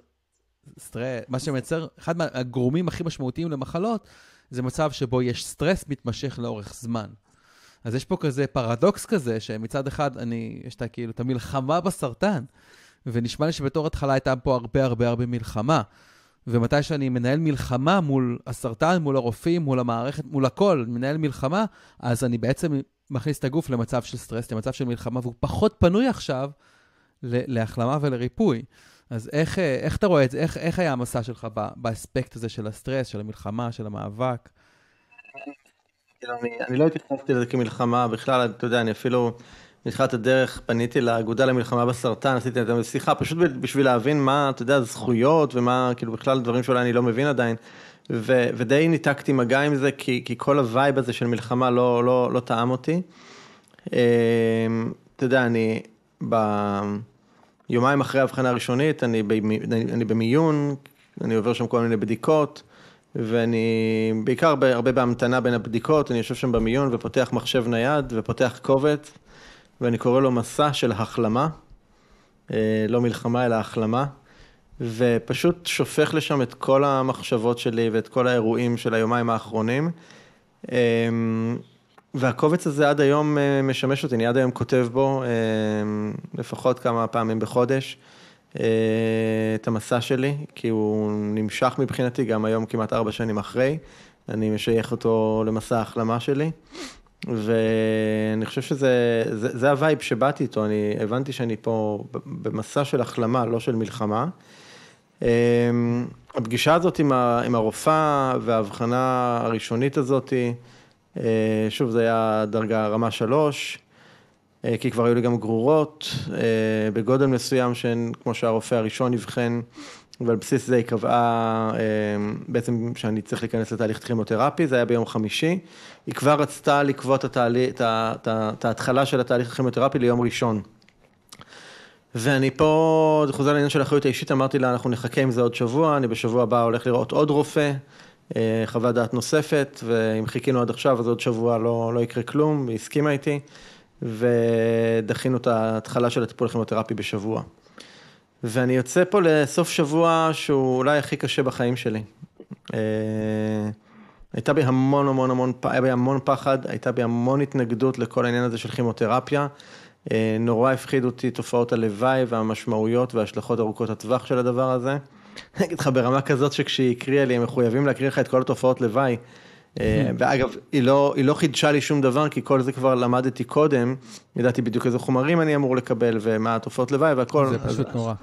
סטרס, מה שמייצר, אחד מהגורמים הכי משמעותיים למחלות, זה מצב שבו יש סטרס מתמשך לאורך זמן. אז יש פה כזה פרדוקס כזה, שמצד אחד אני, יש את כאילו את המלחמה בסרטן, ונשמע לי שבתור התחלה הייתה פה הרבה הרבה הרבה מלחמה. ומתי שאני מנהל מלחמה מול הסרטן, מול הרופאים, מול המערכת, מול הכל, מנהל מלחמה, אז אני בעצם מכניס את הגוף למצב של סטרס, למצב של מלחמה, והוא פחות פנוי עכשיו להחלמה ולריפוי. אז איך, איך אתה רואה את זה? איך, איך היה המסע שלך באספקט הזה של הסטרס, של המלחמה, של המאבק? כאילו, אני, אני לא התייחסתי לזה כמלחמה בכלל, אתה יודע, אני אפילו מתחילת הדרך פניתי לאגודה למלחמה בסרטן, עשיתי איתם שיחה, פשוט בשביל להבין מה, אתה יודע, זכויות ומה, כאילו בכלל דברים שאולי אני לא מבין עדיין. ו, ודי ניתקתי מגע עם זה, כי, כי כל ה vibe הזה של מלחמה לא, לא, לא טעם אותי. אמ, אתה יודע, אני ביומיים אחרי ההבחנה הראשונית, אני, במי, אני, במיון, אני עובר שם כל מיני בדיקות, ואני בעיקר הרבה בהמתנה בין הבדיקות, אני יושב שם במיון ופותח מחשב נייד ופותח קובץ, ואני קורא לו מסע של החלמה, אה, לא מלחמה אלא החלמה, ופשוט שופך לשם את כל המחשבות שלי ואת כל האירועים של היומיים האחרונים. אמ, והקובץ הזה עד היום אה, משמש אותי, אני עד היום כותב בו לפחות כמה פעמים בחודש אה, את המסע שלי, כי הוא נמשך מבחינתי גם היום כמעט ארבע שנים אחרי, אני משייך אותו למסע ההחלמה שלי. ואני חושב שזה זה, זה ה vibe שבאתי איתו, אני הבנתי שאני פה במסע של החלמה, לא של מלחמה. אמ, הפגישה הזאת עם, ה, עם הרופאה וההבחנה הראשונית הזאת, אה, שוב, זה היה דרגה רמה שלוש, אה, כי כבר היו לי גם גרורות אה, בגודל מסוים, שהן, כמו שהרופא הראשון אבחן, ועל בסיס זה היא קבעה אה, בעצם שאני צריך להיכנס לתהליך כימותרפי, זה היה ביום חמישי. היא כבר רצתה לקבוע את ההתחלה של התהליך הכימותרפי ליום ראשון. ואני פה, זה חוזר לעניין של האחריות האישית, אמרתי לה, אנחנו נחכה עם זה עוד שבוע, אני בשבוע הבא הולך לראות עוד רופא, אה, חוות דעת נוספת, ואם חיכינו עד עכשיו, אז עוד שבוע לא, לא יקרה כלום, היא הסכימה איתי, ודחינו את ההתחלה של הטיפול הכימותרפי בשבוע. ואני יוצא פה לסוף שבוע שהוא אולי הכי קשה בחיים שלי. אה, הייתה בי המון המון המון, היה בי המון פחד, הייתה בי המון התנגדות לכל העניין הזה של כימותרפיה. אה, נורא הפחיד אותי תופעות הלוואי והמשמעויות וההשלכות ארוכות הטווח של הדבר הזה. [laughs] אני אגיד לך ברמה כזאת שכשהיא הקריאה לי, הם מחויבים להקריא לך את כל התופעות לוואי. אה, ואגב, היא לא, היא לא חידשה לי שום דבר, כי כל זה כבר למדתי קודם, ידעתי בדיוק איזה חומרים אני אמור לקבל ומה התופעות לוואי והכל. זה אז- פשוט נורא.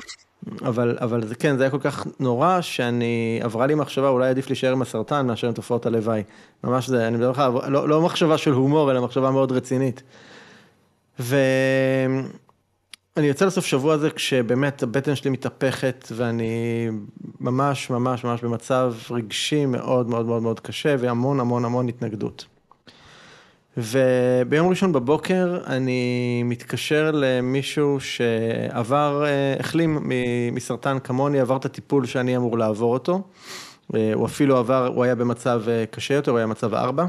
אבל, אבל זה כן, זה היה כל כך נורא, שאני, עברה לי מחשבה, אולי עדיף להישאר עם הסרטן מאשר עם תופעות הלוואי. ממש זה, אני מדבר לך, לא, לא מחשבה של הומור, אלא מחשבה מאוד רצינית. ואני יוצא לסוף שבוע הזה כשבאמת הבטן שלי מתהפכת, ואני ממש ממש ממש במצב רגשי מאוד מאוד מאוד מאוד קשה, והמון המון המון התנגדות. וביום ראשון בבוקר אני מתקשר למישהו שעבר, אה, החלים מסרטן כמוני, עבר את הטיפול שאני אמור לעבור אותו. אה, הוא אפילו עבר, הוא היה במצב אה, קשה יותר, הוא היה במצב 4.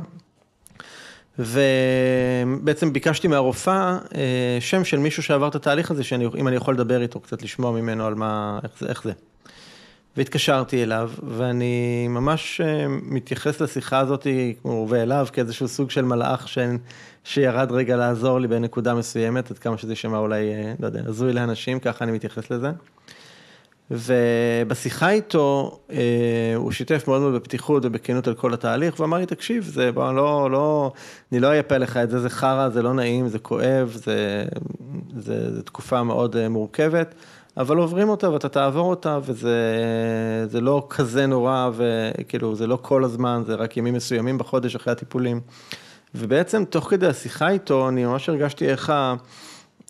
ובעצם ביקשתי מהרופאה אה, שם של מישהו שעבר את התהליך הזה, שאם אני יכול לדבר איתו, קצת לשמוע ממנו על מה, איך זה. איך זה. והתקשרתי אליו, ואני ממש אה, מתייחס לשיחה הזאת, ואליו, כאיזשהו סוג של מלאך ש... שירד רגע לעזור לי בנקודה מסוימת, עד כמה שזה יישמע אולי, לא יודע, הזוי לאנשים, ככה אני מתייחס לזה. ובשיחה איתו, אה, הוא שיתף מאוד מאוד בפתיחות ובכנות על כל התהליך, ואמר לי, תקשיב, זה, בוא, לא, לא, אני לא אייפה לך את זה, זה חרא, זה לא נעים, זה כואב, זה, זה, זה תקופה מאוד אה, מורכבת, אבל עוברים אותה ואתה תעבור אותה, וזה זה לא כזה נורא, וכאילו, זה לא כל הזמן, זה רק ימים מסוימים בחודש אחרי הטיפולים. ובעצם, תוך כדי השיחה איתו, אני ממש הרגשתי איך ה...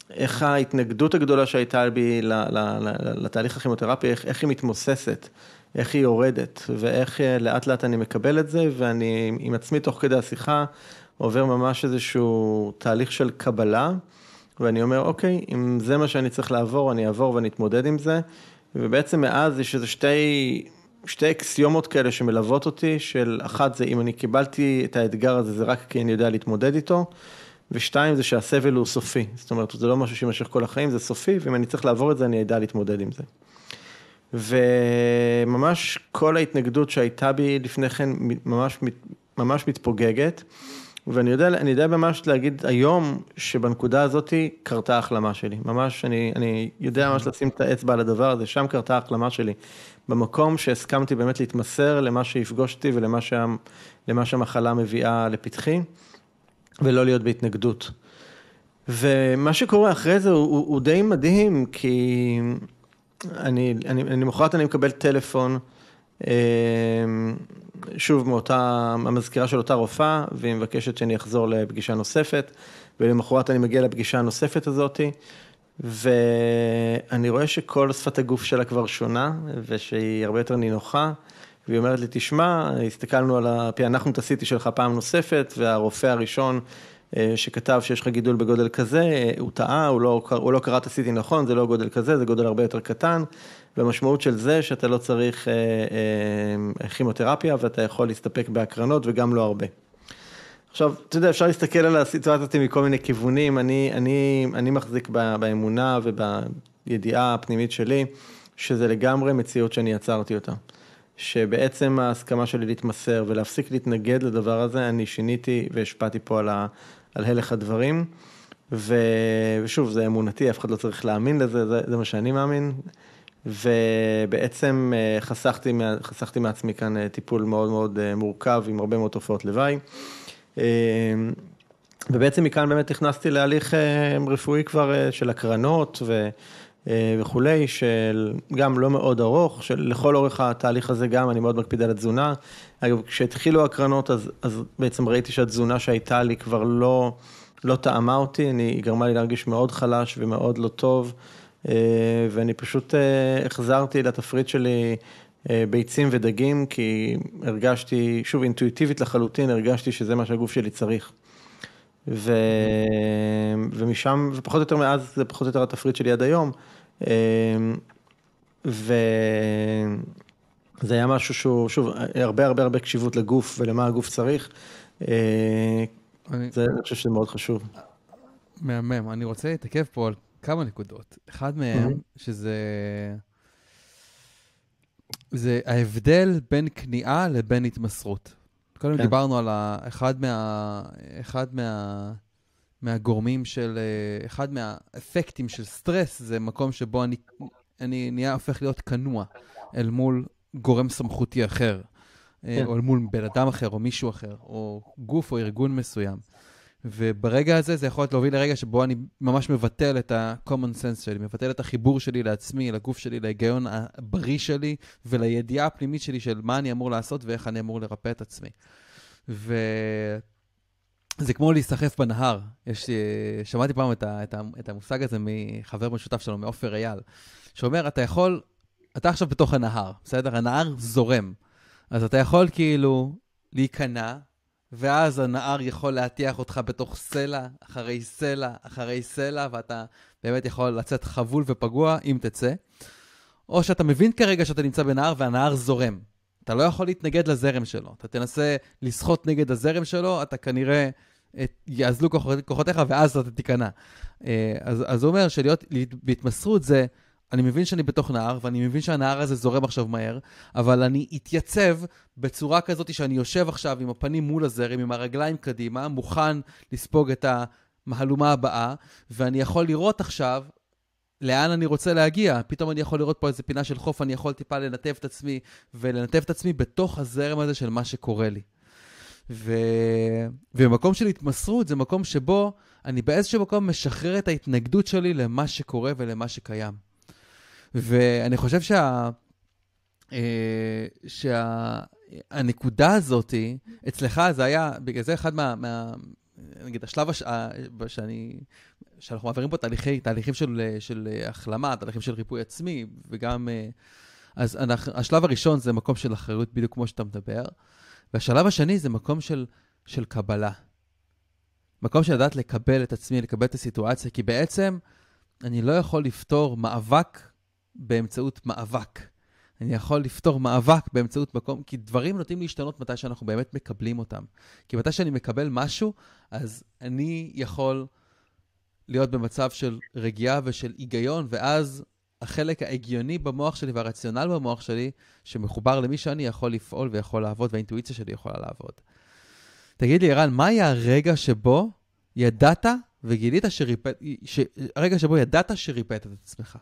איך ההתנגדות הגדולה שהייתה בי לתהליך הכימותרפי, איך, איך היא מתמוססת, איך היא יורדת, ואיך אה, לאט לאט אני מקבל את זה, ואני עם עצמי תוך כדי השיחה עובר ממש איזשהו תהליך של קבלה, ואני אומר, אוקיי, אם זה מה שאני צריך לעבור, אני אעבור ואני אתמודד עם זה, ובעצם מאז יש איזה שתי... שתי אקסיומות כאלה שמלוות אותי, של אחת זה אם אני קיבלתי את האתגר הזה, זה רק כי אני יודע להתמודד איתו, ושתיים זה שהסבל הוא סופי, זאת אומרת, זה לא משהו שימשך כל החיים, זה סופי, ואם אני צריך לעבור את זה, אני אדע להתמודד עם זה. וממש כל ההתנגדות שהייתה בי לפני כן, ממש, ממש מתפוגגת, ואני יודע, יודע ממש להגיד היום, שבנקודה הזאת קרתה ההחלמה שלי. ממש, אני, אני יודע ממש לשים את האצבע על הדבר הזה, שם קרתה ההחלמה שלי. במקום שהסכמתי באמת להתמסר למה שיפגוש אותי ולמה שה, שהמחלה מביאה לפתחי. ולא להיות בהתנגדות. ומה שקורה אחרי זה הוא, הוא, הוא די מדהים, כי אני, אני, אני למחרת אני מקבל טלפון, אה, שוב מאותה, המזכירה של אותה רופאה, והיא מבקשת שאני אחזור לפגישה נוספת, ולמחרת אני מגיע לפגישה הנוספת הזאתי, ואני רואה שכל שפת הגוף שלה כבר שונה, ושהיא הרבה יותר נינוחה. והיא אומרת לי, תשמע, הסתכלנו על הפענחנו את ה-CT שלך פעם נוספת, והרופא הראשון אה, שכתב שיש לך גידול בגודל כזה, הוא טעה, הוא לא, הוא לא קרא את ה-CT נכון, זה לא גודל כזה, זה גודל הרבה יותר קטן, והמשמעות של זה שאתה לא צריך אה, אה, כימותרפיה ואתה יכול להסתפק בהקרנות וגם לא הרבה. עכשיו, אתה יודע, אפשר להסתכל על הסיטואציה הזאת מכל מיני כיוונים, אני, אני, אני מחזיק באמונה ובידיעה הפנימית שלי, שזה לגמרי מציאות שאני יצרתי אותה. שבעצם ההסכמה שלי להתמסר ולהפסיק להתנגד לדבר הזה, אני שיניתי והשפעתי פה על, ה, על הלך הדברים. ו, ושוב, זה אמונתי, אף אחד לא צריך להאמין לזה, זה, זה מה שאני מאמין. ובעצם אה, חסכתי, חסכתי מעצמי כאן אה, טיפול מאוד מאוד אה, מורכב עם הרבה מאוד תופעות לוואי. ובעצם מכאן באמת נכנסתי להליך רפואי כבר של הקרנות ו... אה, וכולי, של גם לא מאוד ארוך, שלכל אורך התהליך הזה גם אני מאוד מקפיד על התזונה. אגב, כשהתחילו הקרנות, אז, אז בעצם ראיתי שהתזונה שהייתה לי כבר לא, לא טעמה אותי, אני, היא גרמה לי להרגיש מאוד חלש ומאוד לא טוב, אה, ואני פשוט אה, החזרתי לתפריט שלי ביצים ודגים, כי הרגשתי, שוב, אינטואיטיבית לחלוטין, הרגשתי שזה מה שהגוף שלי צריך. ו... ומשם, ופחות או יותר מאז, זה פחות או יותר התפריט שלי עד היום. אמ, וזה היה משהו שהוא, שוב, הרבה הרבה הרבה קשיבות לגוף ולמה הגוף צריך. אה, אני... זה, אני חושב שזה מאוד חשוב. מהמם, אני רוצה להתעכב פה על כמה נקודות. אחד מהם, mm-hmm. שזה... זה ההבדל בין כניעה לבין התמסרות. קודם כן. דיברנו על אחד, מה, אחד מה, מהגורמים של, אה, אחד מהאפקטים של סטרס, זה מקום שבו אני, אני נהיה הופך להיות כנוע אל מול גורם סמכותי אחר, אה, כן. או אל מול בן אדם אחר, או מישהו אחר, או גוף או ארגון מסוים. וברגע הזה זה יכול להיות להוביל לרגע שבו אני ממש מבטל את ה-common sense שלי, מבטל את החיבור שלי לעצמי, לגוף שלי, להיגיון הבריא שלי ולידיעה הפנימית שלי של מה אני אמור לעשות ואיך אני אמור לרפא את עצמי. ו... זה כמו להיסחף בנהר. יש, שמעתי פעם את, ה, את, ה, את המושג הזה מחבר משותף שלנו, מעופר אייל, שאומר, אתה יכול, אתה עכשיו בתוך הנהר, בסדר? הנהר זורם. אז אתה יכול כאילו להיכנע, ואז הנהר יכול להטיח אותך בתוך סלע, אחרי סלע, אחרי סלע, ואתה באמת יכול לצאת חבול ופגוע, אם תצא. או שאתה מבין כרגע שאתה נמצא בנהר והנהר זורם. אתה לא יכול להתנגד לזרם שלו. אתה תנסה לשחות נגד הזרם שלו, אתה כנראה יאזלו כוחות, כוחותיך ואז אתה תיכנע. אה, אז, אז הוא אומר שלהיות בהתמסרות זה, אני מבין שאני בתוך נהר, ואני מבין שהנהר הזה זורם עכשיו מהר, אבל אני אתייצב בצורה כזאת שאני יושב עכשיו עם הפנים מול הזרם, עם הרגליים קדימה, מוכן לספוג את המהלומה הבאה, ואני יכול לראות עכשיו לאן אני רוצה להגיע. פתאום אני יכול לראות פה איזה פינה של חוף, אני יכול טיפה לנתב את עצמי, ולנתב את עצמי בתוך הזרם הזה של מה שקורה לי. ו... ומקום של התמסרות זה מקום שבו אני באיזשהו מקום משחרר את ההתנגדות שלי למה שקורה ולמה שקיים. ואני חושב שה... אה, שהנקודה הזאת, אצלך זה היה, בגלל זה אחד מה... מה נגיד, השלב הש... שאני... שאנחנו מעבירים פה תהליכי, תהליכים של, של החלמה, תהליכים של ריפוי עצמי, וגם... אה, אז אנחנו, השלב הראשון זה מקום של אחריות, בדיוק כמו שאתה מדבר. והשלב השני זה מקום של, של קבלה. מקום של לדעת לקבל את עצמי, לקבל את הסיטואציה, כי בעצם אני לא יכול לפתור מאבק באמצעות מאבק. אני יכול לפתור מאבק באמצעות מקום, כי דברים נוטים להשתנות מתי שאנחנו באמת מקבלים אותם. כי מתי שאני מקבל משהו, אז אני יכול להיות במצב של רגיעה ושל היגיון, ואז החלק ההגיוני במוח שלי והרציונל במוח שלי, שמחובר למי שאני, יכול לפעול ויכול לעבוד, והאינטואיציה שלי יכולה לעבוד. תגיד לי, ערן, מה היה הרגע שבו ידעת וגילית שריפט... ש... הרגע שבו ידעת שריפט את עצמך?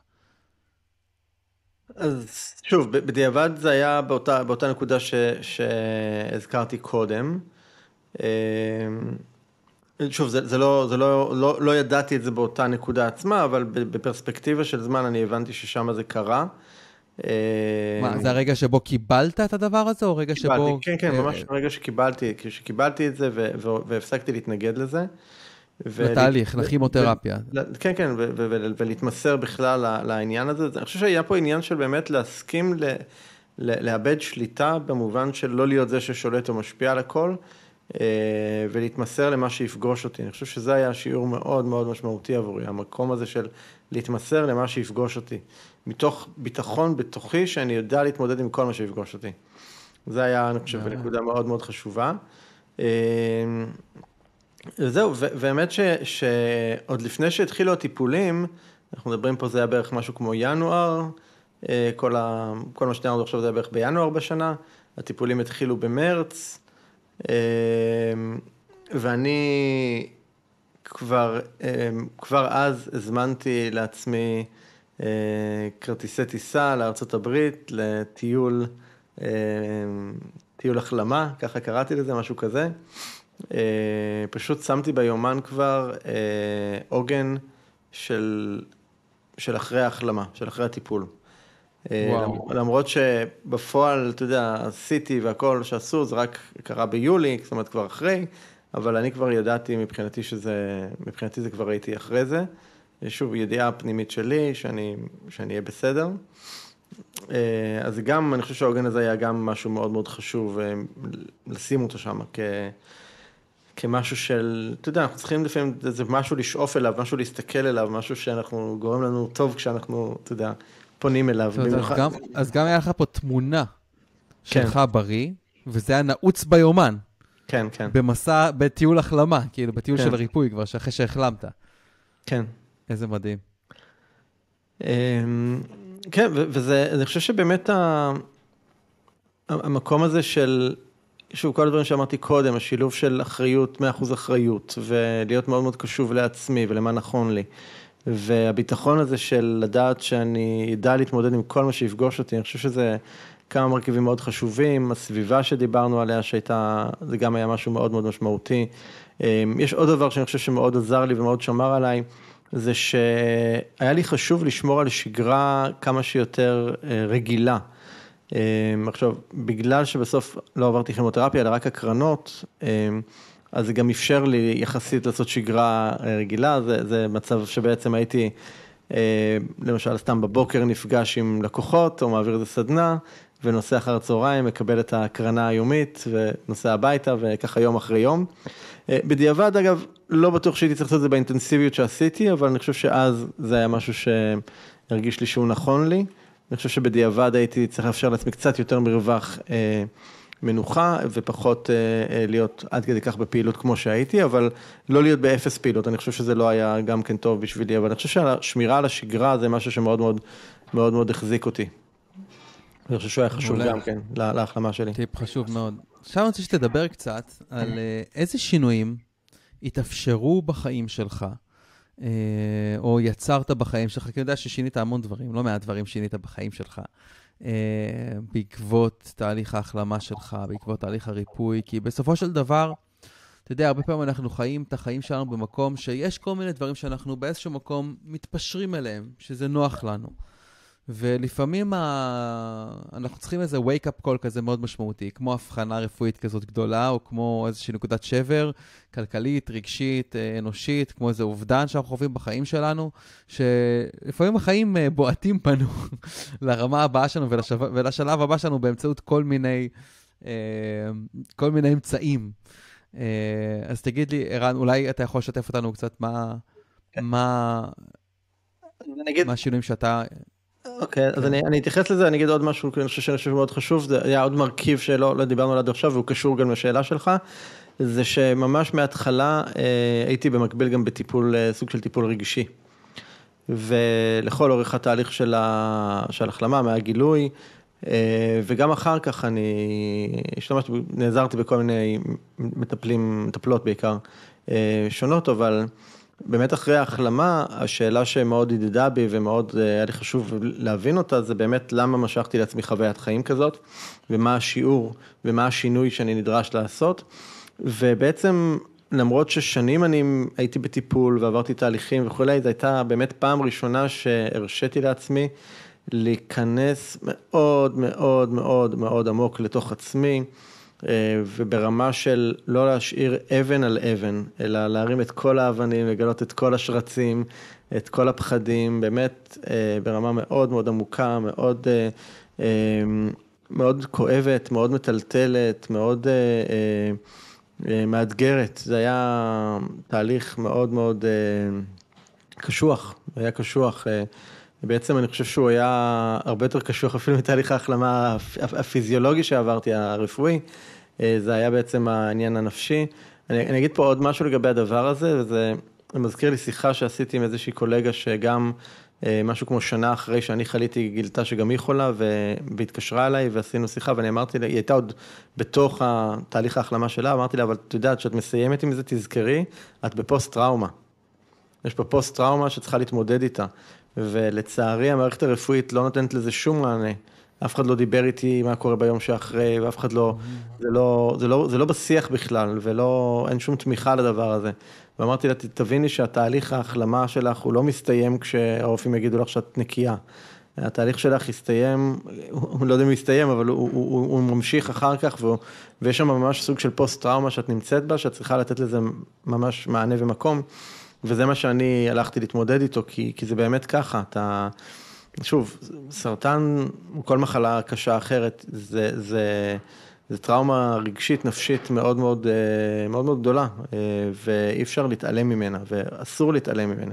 אז שוב, בדיעבד זה היה באותה, באותה נקודה ש, שהזכרתי קודם. אמ, שוב, זה, זה, לא, זה לא, לא, לא ידעתי את זה באותה נקודה עצמה, אבל בפרספקטיבה של זמן אני הבנתי ששם זה קרה. מה, זה הרגע שבו קיבלת את הדבר הזה, או רגע קיבלתי, שבו... כן, כן, ממש הרגע שקיבלתי, כשקיבלתי את זה והפסקתי להתנגד לזה. בתהליך, לכימותרפיה. כן, כן, ולהתמסר בכלל לעניין הזה. אני חושב שהיה פה עניין של באמת להסכים לאבד שליטה, במובן של לא להיות זה ששולט או משפיע על הכל. אה, ולהתמסר למה שיפגוש אותי. אני חושב שזה היה שיעור מאוד מאוד משמעותי עבורי, המקום הזה של להתמסר למה שיפגוש אותי. מתוך ביטחון בתוכי שאני יודע להתמודד עם כל מה שיפגוש אותי. זה היה, אני חושב, נקודה מאוד מאוד חשובה. אה, זהו, והאמת שעוד לפני שהתחילו הטיפולים, אנחנו מדברים פה, זה היה בערך משהו כמו ינואר, אה, כל, ה, כל מה שתיארנו עכשיו זה היה בערך בינואר בשנה, הטיפולים התחילו במרץ, אמ, ואני כבר, אמ, כבר אז הזמנתי לעצמי אה, כרטיסי טיסה הברית לטיול, טיול החלמה, ככה קראתי לזה, משהו כזה. אה, פשוט שמתי ביומן כבר אה, עוגן של, של אחרי ההחלמה, של אחרי הטיפול. וואו. למרות שבפועל, אתה יודע, עשיתי והכל שעשו, זה רק קרה ביולי, זאת אומרת כבר אחרי, אבל אני כבר ידעתי מבחינתי שזה, מבחינתי זה כבר הייתי אחרי זה. שוב, ידיעה פנימית שלי, שאני, שאני אהיה בסדר. אה, אז גם, אני חושב שהעוגן הזה היה גם משהו מאוד מאוד חשוב אה, לשים אותו שם כ... כמשהו של, אתה יודע, אנחנו צריכים לפעמים איזה משהו לשאוף אליו, משהו להסתכל אליו, משהו שאנחנו, גורם לנו טוב כשאנחנו, אתה יודע, פונים אליו. אז, במיוחד... גם, אז גם היה לך פה תמונה כן. שלך בריא, וזה היה נעוץ ביומן. כן, כן. במסע, בטיול החלמה, כאילו, בטיול כן. של ריפוי כבר, אחרי שהחלמת. כן. איזה מדהים. אמ, כן, וזה, אני חושב שבאמת ה... המקום הזה של, שוב, כל הדברים שאמרתי קודם, השילוב של אחריות, 100% אחריות, ולהיות מאוד מאוד קשוב לעצמי ולמה נכון לי. והביטחון הזה של לדעת שאני אדע להתמודד עם כל מה שיפגוש אותי, אני חושב שזה כמה מרכיבים מאוד חשובים, הסביבה שדיברנו עליה שהייתה, זה גם היה משהו מאוד מאוד משמעותי. אמ, יש עוד דבר שאני חושב שמאוד עזר לי ומאוד שמר עליי, זה שהיה לי חשוב לשמור על שגרה כמה שיותר אה, רגילה. אמ, עכשיו, בגלל שבסוף לא עברתי כימותרפיה, אלא רק הקרנות, אמ, אז זה גם אפשר לי יחסית לעשות שגרה אה, רגילה, זה, זה מצב שבעצם הייתי, אה, למשל סתם בבוקר נפגש עם לקוחות או מעביר איזה סדנה, ונוסע אחר הצהריים, מקבל את ההקרנה היומית ונוסע הביתה וככה יום אחרי יום. אה, בדיעבד אגב, לא בטוח שהייתי צריך לעשות את זה באינטנסיביות שעשיתי, אבל אני חושב שאז זה היה משהו שהרגיש לי שהוא נכון לי. אני חושב שבדיעבד הייתי צריך לאפשר לעצמי קצת יותר מרווח מנוחה ופחות להיות עד כדי כך בפעילות כמו שהייתי, אבל לא להיות באפס פעילות, אני חושב שזה לא היה גם כן טוב בשבילי, אבל אני חושב שהשמירה על השגרה זה משהו שמאוד מאוד מאוד מאוד החזיק אותי. אני חושב שהוא היה חשוב גם כן להחלמה שלי. טיפ חשוב מאוד. עכשיו אני רוצה שתדבר קצת על איזה שינויים התאפשרו בחיים שלך. אה, או יצרת בחיים שלך, כי אני יודע ששינית המון דברים, לא מעט דברים שינית בחיים שלך, אה, בעקבות תהליך ההחלמה שלך, בעקבות תהליך הריפוי, כי בסופו של דבר, אתה יודע, הרבה פעמים אנחנו חיים את החיים שלנו במקום שיש כל מיני דברים שאנחנו באיזשהו מקום מתפשרים אליהם, שזה נוח לנו. ולפעמים ה... אנחנו צריכים איזה wake-up call כזה מאוד משמעותי, כמו הבחנה רפואית כזאת גדולה, או כמו איזושהי נקודת שבר, כלכלית, רגשית, אה, אנושית, כמו איזה אובדן שאנחנו חווים בחיים שלנו, שלפעמים החיים אה, בועטים בנו [laughs] לרמה הבאה שלנו ולשב... ולשלב הבא שלנו באמצעות כל מיני, אה, כל מיני אמצעים. אז תגיד לי, ערן, אולי אתה יכול לשתף אותנו קצת מה... כן. מה... נגיד... מה השינויים שאתה אוקיי, אז כן. אני אתייחס לזה, אני אגיד עוד משהו, אני חושב שאני חושב מאוד חשוב, זה היה עוד מרכיב שלא לא דיברנו עליו עד עכשיו, והוא קשור גם לשאלה שלך, זה שממש מההתחלה אה, הייתי במקביל גם בטיפול, אה, סוג של טיפול רגשי. ולכל אורך התהליך של ההחלמה, מהגילוי, אה, וגם אחר כך אני השתמשתי, נעזרתי בכל מיני מטפלים, מטפלות בעיקר, שונות, אבל... באמת אחרי ההחלמה, השאלה שמאוד הדהדה בי ומאוד אה, היה לי חשוב להבין אותה, זה באמת למה משכתי לעצמי חוויית חיים כזאת, ומה השיעור ומה השינוי שאני נדרש לעשות. ובעצם, למרות ששנים אני הייתי בטיפול ועברתי תהליכים וכולי, זו הייתה באמת פעם ראשונה שהרשיתי לעצמי להיכנס מאוד מאוד מאוד מאוד עמוק לתוך עצמי. אה, וברמה של לא להשאיר אבן על אבן, אלא להרים את כל האבנים, לגלות את כל השרצים, את כל הפחדים, באמת אה, ברמה מאוד מאוד עמוקה, מאוד, אה, מאוד כואבת, מאוד מטלטלת, מאוד מאתגרת. זה היה תהליך מאוד מאוד קשוח, היה קשוח. בעצם אני חושב שהוא היה הרבה יותר קשוח אפילו מתהליך ההחלמה הפיזיולוגי שעברתי, הרפואי, זה היה בעצם העניין הנפשי. אני, אני אגיד פה עוד משהו לגבי הדבר הזה, וזה מזכיר לי שיחה שעשיתי עם איזושהי קולגה שגם אה, משהו כמו שנה אחרי שאני חליתי, גילתה שגם היא חולה, והתקשרה אליי ועשינו שיחה, ואני אמרתי לה, היא הייתה עוד בתוך תהליך ההחלמה שלה, אמרתי לה, אבל את יודעת, כשאת מסיימת עם זה, תזכרי, את בפוסט טראומה. יש פה פוסט טראומה שצריכה להתמודד איתה. ולצערי המערכת הרפואית לא נותנת לזה שום מענה. אף אחד לא דיבר איתי מה קורה ביום שאחרי, ואף אחד לא, זה לא, זה לא, זה לא בשיח בכלל, ולא, אין שום תמיכה לדבר הזה. ואמרתי לה, תביני שהתהליך ההחלמה שלך הוא לא מסתיים כשהרופאים יגידו לך שאת נקייה. התהליך שלך יסתיים, הוא לא יודע אם הוא יסתיים, אבל הוא, הוא, הוא, הוא ממשיך אחר כך, והוא, ויש שם ממש סוג של פוסט-טראומה שאת נמצאת בה, שאת צריכה לתת לזה ממש מענה ומקום. וזה מה שאני הלכתי להתמודד איתו, כי, כי זה באמת ככה, אתה, שוב, סרטן או כל מחלה קשה אחרת, זה, זה, זה טראומה רגשית, נפשית מאוד מאוד, אה, מאוד, מאוד גדולה, אה, ואי אפשר להתעלם ממנה, ואסור להתעלם ממנה.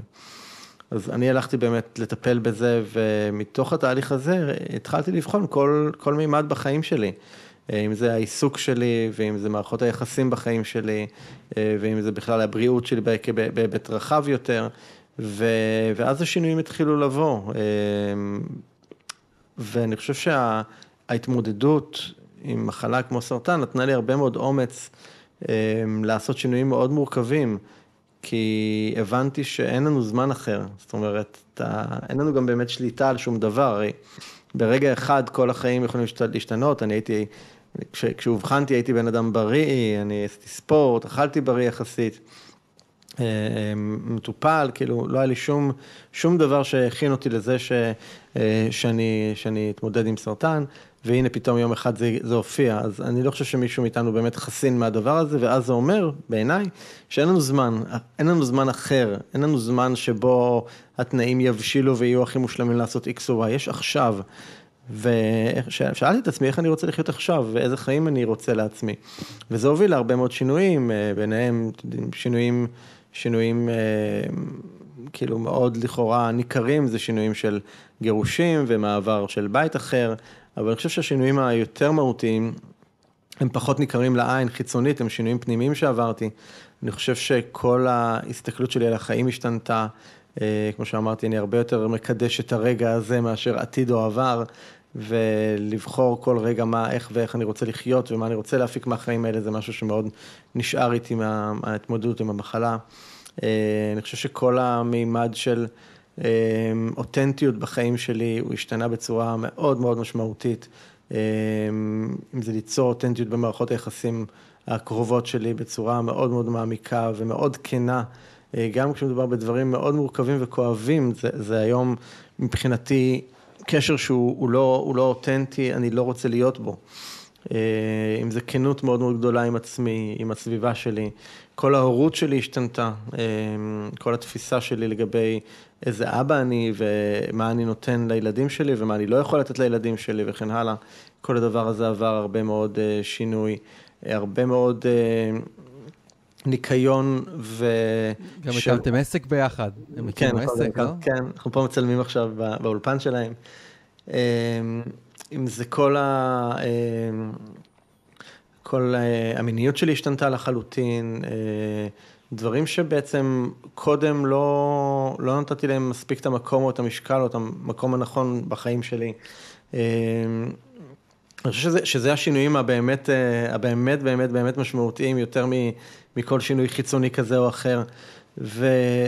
אז אני הלכתי באמת לטפל בזה, ומתוך התהליך הזה התחלתי לבחון כל, כל מימד בחיים שלי. אה, אם זה העיסוק שלי, ואם זה מערכות היחסים בחיים שלי, ואם זה בכלל הבריאות שלי בהיבט רחב יותר, ו... ואז השינויים התחילו לבוא. אה, ואני חושב שההתמודדות עם מחלה כמו סרטן נתנה לי הרבה מאוד אומץ לעשות שינויים מאוד מורכבים, כי הבנתי שאין לנו זמן אחר, זאת אומרת, אתה... אין לנו גם באמת שליטה על שום דבר, הרי ברגע אחד כל החיים יכולים להשתנות, אני הייתי כש, כשאובחנתי הייתי בן אדם בריא, אני עשיתי ספורט, אכלתי בריא יחסית, מטופל, כאילו לא היה לי שום, שום דבר שהכין אותי לזה ש, אה, שאני, שאני אתמודד עם סרטן, והנה פתאום יום אחד זה, זה הופיע, אז אני לא חושב שמישהו מאיתנו באמת חסין מהדבר הזה, ואז זה אומר, בעיניי, שאין לנו זמן, אין לנו זמן אחר, אין לנו זמן שבו התנאים יבשילו ויהיו הכי מושלמים לעשות X או Y, יש עכשיו. ושאלתי את עצמי איך אני רוצה לחיות עכשיו ואיזה חיים אני רוצה לעצמי. וזה הוביל להרבה מאוד שינויים, אה, ביניהם שינויים, שינויים אה, כאילו מאוד לכאורה ניכרים, זה שינויים של גירושים ומעבר של בית אחר, אבל אני חושב שהשינויים היותר מהותיים הם פחות ניכרים לעין חיצונית, הם שינויים פנימיים שעברתי. אני חושב שכל ההסתכלות שלי על החיים השתנתה. אה, כמו שאמרתי, אני הרבה יותר מקדש את הרגע הזה מאשר עתיד או עבר, ולבחור כל רגע מה, איך ואיך אני רוצה לחיות ומה אני רוצה להפיק מהחיים האלה, זה משהו שמאוד נשאר איתי מההתמודדות עם המחלה. אה, אני חושב שכל המימד של אה, אותנטיות בחיים שלי, הוא השתנה בצורה מאוד מאוד משמעותית. אם זה ליצור אותנטיות במערכות היחסים הקרובות שלי בצורה מאוד מאוד מעמיקה ומאוד כנה. אה, גם כשמדובר בדברים מאוד מורכבים וכואבים, זה, זה היום מבחינתי קשר שהוא לא, לא אותנטי, אני לא רוצה להיות בו. אה, אם זה כנות מאוד מאוד גדולה עם עצמי, עם הסביבה שלי, כל ההורות שלי השתנתה, אה, כל התפיסה שלי לגבי איזה אבא אני ומה אני נותן לילדים שלי ומה אני לא יכול לתת לילדים שלי וכן הלאה, כל הדבר הזה עבר הרבה מאוד שינוי, הרבה מאוד ניקיון ו... גם ש... הקמתם עסק ביחד, הם כן, עסק, לא? כן, אנחנו פה מצלמים עכשיו באולפן שלהם. אם זה כל ה... אמ, כל אה, המיניות שלי השתנתה לחלוטין, אה, דברים שבעצם קודם לא, לא נתתי להם מספיק את המקום או את המשקל או את המקום הנכון בחיים שלי. אני חושב שזה, שזה השינויים הבאמת, אה, הבאמת, באמת, באמת משמעותיים, יותר מכל שינוי חיצוני כזה או אחר. ו,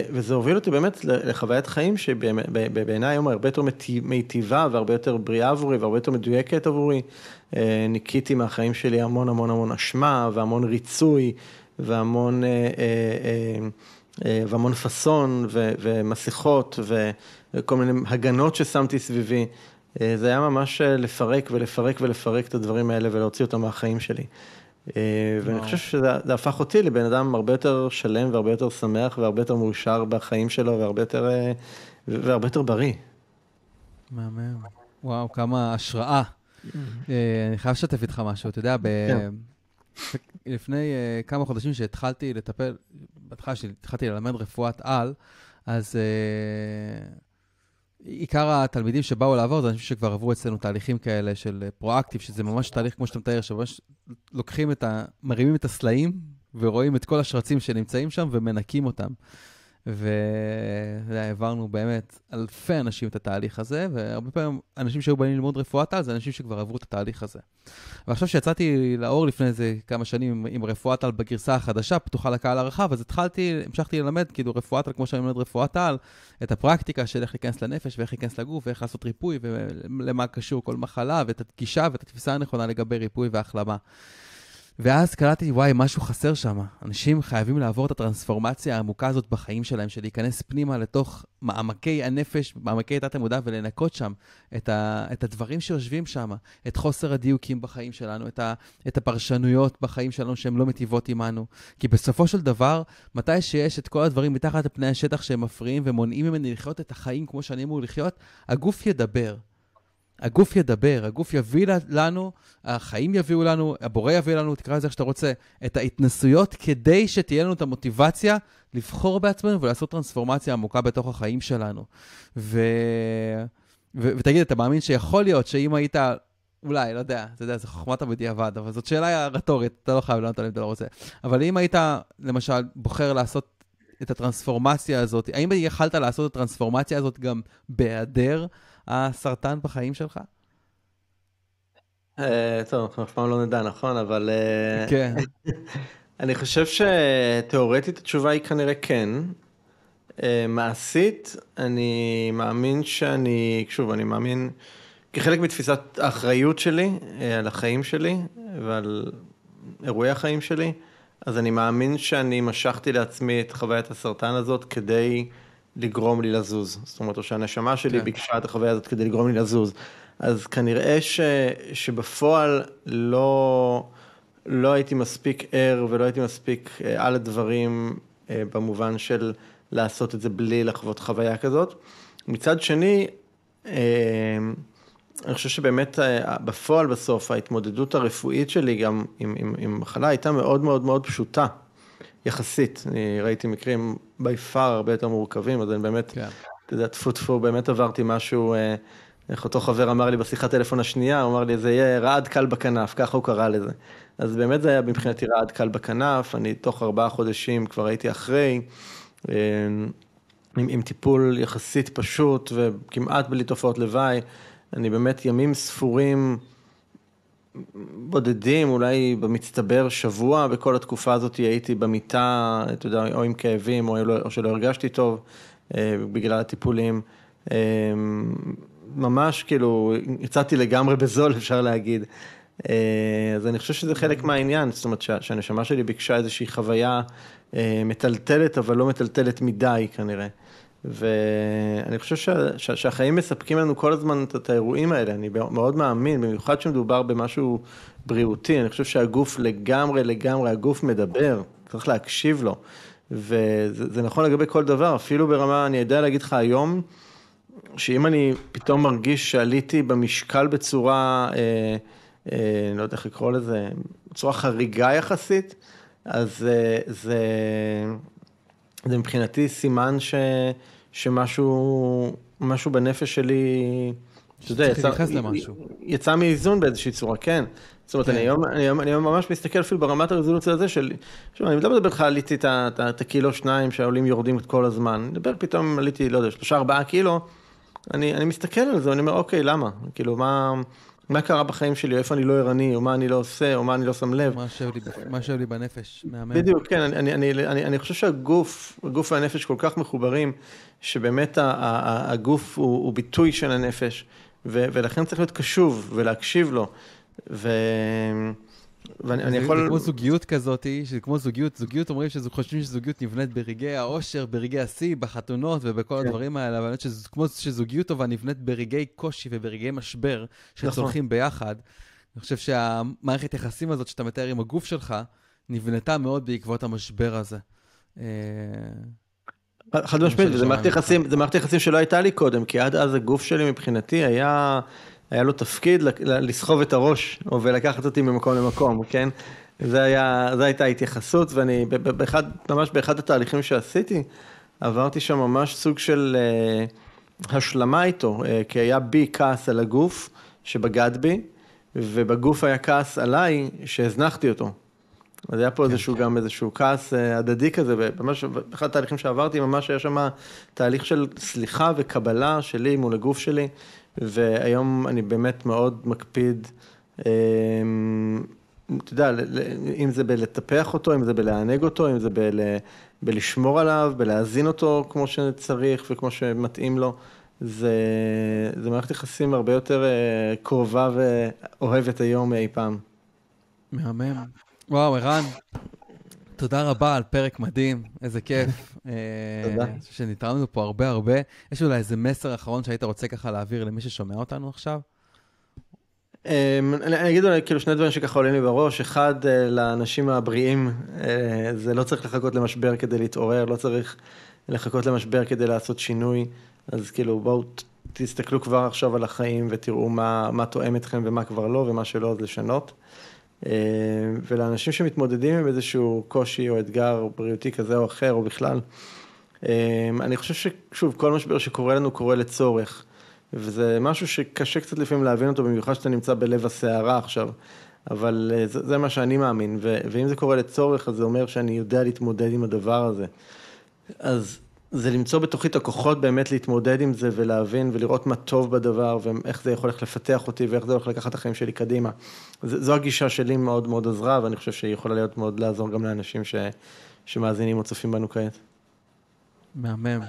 וזה הוביל אותי באמת לחוויית חיים שבעיניי היום הרבה יותר מיטיבה והרבה יותר בריאה עבורי והרבה יותר מדויקת עבורי. אה, ניקיתי מהחיים שלי המון המון המון אשמה והמון ריצוי והמון, אה, והמון פאסון ומסכות וכל מיני הגנות ששמתי סביבי. אה, זה היה ממש אה, לפרק ולפרק ולפרק את הדברים האלה ולהוציא אותם מהחיים שלי. אה, ואני חושב שזה הפך אותי לבן אדם הרבה יותר שלם והרבה יותר שמח והרבה יותר מאושר בחיים שלו והרבה יותר, והרבה יותר בריא. מהמם. וואו, כמה השראה. אני חייב לשתף איתך משהו, אתה יודע, כן. לפני כמה חודשים שהתחלתי לטפל, בהתחלה שהתחלתי ללמד רפואת על, אז עיקר התלמידים שבאו לעבור זה אנשים שכבר עברו אצלנו תהליכים כאלה של פרואקטיב, שזה ממש תהליך כמו שאתה מתאר, שממש לוקחים את ה... מרימים את הסלעים ורואים את כל השרצים שנמצאים שם ומנקים אותם. והעברנו באמת אלפי אנשים את התהליך הזה, והרבה פעמים אנשים שהיו באים ללמוד רפואת על זה אנשים שכבר עברו את התהליך הזה. ועכשיו שיצאתי לאור לפני איזה כמה שנים עם רפואת על בגרסה החדשה, פתוחה לקהל הרחב, אז התחלתי, המשכתי ללמד, כאילו רפואת על, כמו שאני מלמד רפואת על, את הפרקטיקה של איך להיכנס לנפש ואיך להיכנס לגוף ואיך לעשות ריפוי ולמה קשור כל מחלה ואת הגישה ואת התפיסה הנכונה לגבי ריפוי והחלמה. ואז קלטתי, וואי, משהו חסר שם. אנשים חייבים לעבור את הטרנספורמציה העמוקה הזאת בחיים שלהם, של להיכנס פנימה לתוך מעמקי הנפש, מעמקי תת המודע, ולנקות שם את, ה, את הדברים שיושבים שם, את חוסר הדיוקים בחיים שלנו, את, ה, את הפרשנויות בחיים שלנו שהן לא מטיבות עמנו. כי בסופו של דבר, מתי שיש את כל הדברים מתחת לפני השטח שהם מפריעים ומונעים ממני לחיות את החיים כמו שאני אמור לחיות, הגוף ידבר. הגוף ידבר, הגוף יביא לנו, החיים יביאו לנו, הבורא יביא לנו, תקרא לזה איך שאתה רוצה, את ההתנסויות כדי שתהיה לנו את המוטיבציה לבחור בעצמנו ולעשות טרנספורמציה עמוקה בתוך החיים שלנו. ו... ו... ותגיד, אתה מאמין שיכול להיות שאם היית, אולי, לא יודע, אתה יודע, זו חוכמת הבדיעבד, אבל זאת שאלה רטורית, אתה לא חייב לענות עליה אם אתה לא רוצה. אבל אם היית, למשל, בוחר לעשות את הטרנספורמציה הזאת, האם יכלת לעשות את הטרנספורמציה הזאת גם בהיעדר הסרטן בחיים שלך? אה, טוב, אנחנו אף פעם לא נדע, נכון? אבל... אה, כן. [laughs] אני חושב שתאורטית התשובה היא כנראה כן. אה, מעשית, אני מאמין שאני, שוב, אני מאמין, כחלק מתפיסת האחריות שלי על החיים שלי ועל אירועי החיים שלי, אז אני מאמין שאני משכתי לעצמי את חוויית הסרטן הזאת כדי לגרום לי לזוז. זאת אומרת, או שהנשמה שלי כן. ביקשה את החוויה הזאת כדי לגרום לי לזוז. אז כנראה ש, שבפועל לא, לא הייתי מספיק ער ולא הייתי מספיק אה, על הדברים אה, במובן של לעשות את זה בלי לחוות חוויה כזאת. מצד שני, אה, אני חושב שבאמת בפועל בסוף ההתמודדות הרפואית שלי גם עם, עם, עם מחלה הייתה מאוד מאוד מאוד פשוטה. יחסית, אני ראיתי מקרים בי פאר הרבה יותר מורכבים, אז אני באמת, כן. אתה יודע, טפו טפו, באמת עברתי משהו אה, איך אותו חבר אמר לי בשיחת טלפון השנייה, הוא אמר לי, זה יהיה רעד קל בכנף, ככה הוא קרא לזה. אז באמת זה היה מבחינתי רעד קל בכנף, אני תוך ארבעה חודשים כבר הייתי אחרי, אה, עם, עם טיפול יחסית פשוט וכמעט בלי תופעות לוואי. אני באמת ימים ספורים, בודדים, אולי במצטבר שבוע, בכל התקופה הזאת הייתי במיטה, אתה יודע, או עם כאבים, או, לא, או שלא הרגשתי טוב אה, בגלל הטיפולים. אה, ממש כאילו, יצאתי לגמרי בזול, [laughs] אפשר להגיד. אה, אז אני חושב שזה חלק מהעניין, זאת אומרת שהנשמה שלי ביקשה איזושהי חוויה אה, מטלטלת, אבל לא מטלטלת מדי כנראה. ואני חושב שה, שה, שהחיים מספקים לנו כל הזמן את האירועים האלה, אני מאוד מאמין, במיוחד כשמדובר במשהו בריאותי, אני חושב שהגוף לגמרי, לגמרי, הגוף מדבר, צריך להקשיב לו. וזה נכון לגבי כל דבר, אפילו ברמה, אני יודע להגיד לך היום, שאם אני פתאום מרגיש שעליתי במשקל בצורה, אה, אה, לא יודע איך לקרוא לזה, בצורה חריגה יחסית, אז אה, זה, זה מבחינתי סימן ש, שמשהו משהו בנפש שלי, אתה יודע, יצא, יצא מאיזון באיזושהי צורה, כן. זאת אומרת, כן. אני, היום, אני, היום, אני היום ממש מסתכל אפילו ברמת הרזולוציה הזה של, שוב, אני לא מדבר לך, עליתי את הקילו שניים שהעולים יורדים כל הזמן, אני מדבר פתאום, עליתי, לא יודע, שלושה ארבעה קילו, אני, אני מסתכל על זה, ואני אומר, אוקיי, למה? כאילו, מה, מה קרה בחיים שלי, איפה אני לא ערני, או מה אני לא עושה, או מה אני לא שם לב. מה יושב לי בנפש, מהמם. בדיוק, כן, אני, אני, אני, אני, חושב שהגוף, הגוף והנפש כל כך מחוברים, שבאמת הגוף הוא, הוא ביטוי של הנפש, ו, ולכן צריך להיות קשוב ולהקשיב לו. ו... ואני יכול... זה כמו זוגיות כזאת, שזה כמו זוגיות, זוגיות אומרים שחושבים שזוגיות נבנית ברגעי האושר, ברגעי השיא, בחתונות ובכל כן. הדברים האלה, אבל שזה כמו שזוגיות טובה נבנית ברגעי קושי וברגעי משבר, שצולחים נכון. ביחד. אני חושב שהמערכת יחסים הזאת שאתה מתאר עם הגוף שלך, נבנתה מאוד בעקבות המשבר הזה. אה, חד משמעית, וזה מערכת יחסים שלא הייתה לי קודם, כי עד אז הגוף שלי מבחינתי היה... היה לו תפקיד לסחוב את הראש, ולקחת אותי ממקום למקום, כן? זה היה, זו הייתה ההתייחסות, ואני, באחד, ממש באחד התהליכים שעשיתי, עברתי שם ממש סוג של uh, השלמה איתו, uh, כי היה בי כעס על הגוף שבגד בי, ובגוף היה כעס עליי שהזנחתי אותו. אז היה פה כן, איזשהו כן. גם איזשהו כעס uh, הדדי כזה, וממש באחד התהליכים שעברתי, ממש היה שם תהליך של סליחה וקבלה שלי מול הגוף שלי. והיום אני באמת מאוד מקפיד, אמ, אתה יודע, אם זה בלטפח אותו, אם זה בלענג אותו, אם זה בל, בלשמור עליו, בלהזין אותו כמו שצריך וכמו שמתאים לו, זה, זה מערכת יחסים הרבה יותר אה, קרובה ואוהבת היום מאי פעם. מהמם. וואו, ערן, תודה רבה על פרק מדהים, איזה כיף. תודה. אני חושב שנתרמנו פה הרבה הרבה. יש אולי איזה מסר אחרון שהיית רוצה ככה להעביר למי ששומע אותנו עכשיו? אמ, אני אגיד אולי כאילו שני דברים שככה עולים לי בראש. אחד, אה, לאנשים הבריאים, אה, זה לא צריך לחכות למשבר כדי להתעורר, לא צריך לחכות למשבר כדי לעשות שינוי. אז כאילו בואו תסתכלו כבר עכשיו על החיים ותראו מה, מה תואם אתכם ומה כבר לא, ומה שלא אז לשנות. אה, ולאנשים שמתמודדים עם איזשהו קושי או אתגר בריאותי כזה או אחר, או בכלל, אה, אני חושב ששוב, כל משבר שקורה לנו קורה לצורך, וזה משהו שקשה קצת לפעמים להבין אותו, במיוחד שאתה נמצא בלב הסערה עכשיו, אבל אה, זה, זה מה שאני מאמין, ו, ואם זה קורה לצורך, אז זה אומר שאני יודע להתמודד עם הדבר הזה. אז זה למצוא בתוכי את הכוחות באמת להתמודד עם זה ולהבין ולראות מה טוב בדבר ואיך זה יכול איך לפתח אותי ואיך זה הולך לקחת את החיים שלי קדימה. זו הגישה שלי מאוד מאוד עזרה ואני חושב שהיא יכולה להיות מאוד לעזור גם לאנשים ש, שמאזינים או צופים בנו כעת. מהמם.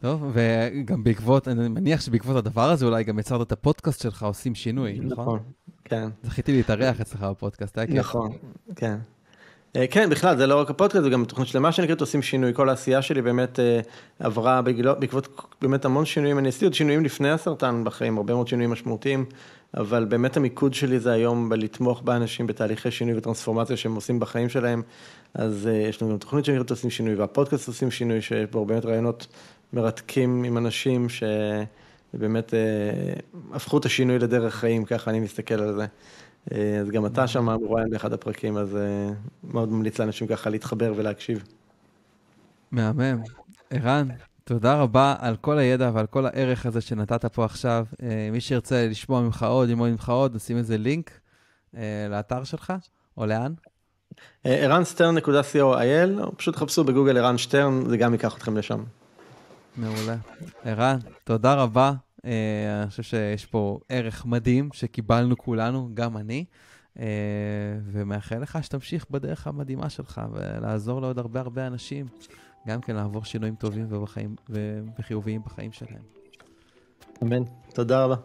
טוב, וגם בעקבות, אני מניח שבעקבות הדבר הזה אולי גם יצרת את הפודקאסט שלך, עושים שינוי, נכון? נכון, כן. זכיתי להתארח אצלך בפודקאסט, היה כיף. נכון, כן. אה, כן, בכלל, זה לא רק הפודקאסט, זה גם תוכנית שלמה שנקראת עושים שינוי. כל העשייה שלי באמת אה, עברה בעקבות באמת המון שינויים. אני עשיתי עוד שינויים לפני הסרטן בחיים, הרבה מאוד שינויים משמעותיים, אבל באמת המיקוד שלי זה היום בלתמוך באנשים בתהליכי שינוי וטרנספורמציה שהם עושים בחיים שלהם. אז אה, יש לנו גם תוכנית שנקראת עושים שינוי, והפודקאסט עושים שינוי, שיש בו מאוד רעיונות מרתקים עם אנשים שבאמת הפכו את השינוי לדרך חיים, ככה אני מסתכל על זה. אה, אז גם אתה שם מרואיין באחד הפרקים, אז אה, מאוד ממליץ לאנשים ככה להתחבר ולהקשיב. מהמם. ערן, תודה רבה על כל הידע ועל כל הערך הזה שנתת פה עכשיו. מי שירצה לשמוע ממך עוד, ללמוד ממך עוד, נשים איזה לינק לאתר שלך, או לאן? ערנסטרן.co.il, או פשוט חפשו בגוגל ערן שטרן, זה גם ייקח אתכם לשם. מעולה. ערן, תודה רבה. אני חושב שיש פה ערך מדהים שקיבלנו כולנו, גם אני. ומאחל לך שתמשיך בדרך המדהימה שלך ולעזור לעוד הרבה הרבה אנשים, גם כן לעבור שינויים טובים ובחיים, וחיוביים בחיים שלהם. אמן. תודה רבה.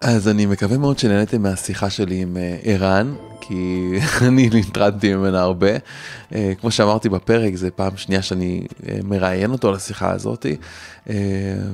אז אני מקווה מאוד שנהנתם מהשיחה שלי עם ערן, כי [laughs] אני נטרדתי ממנה הרבה. כמו שאמרתי בפרק, זה פעם שנייה שאני מראיין אותו לשיחה הזאתי,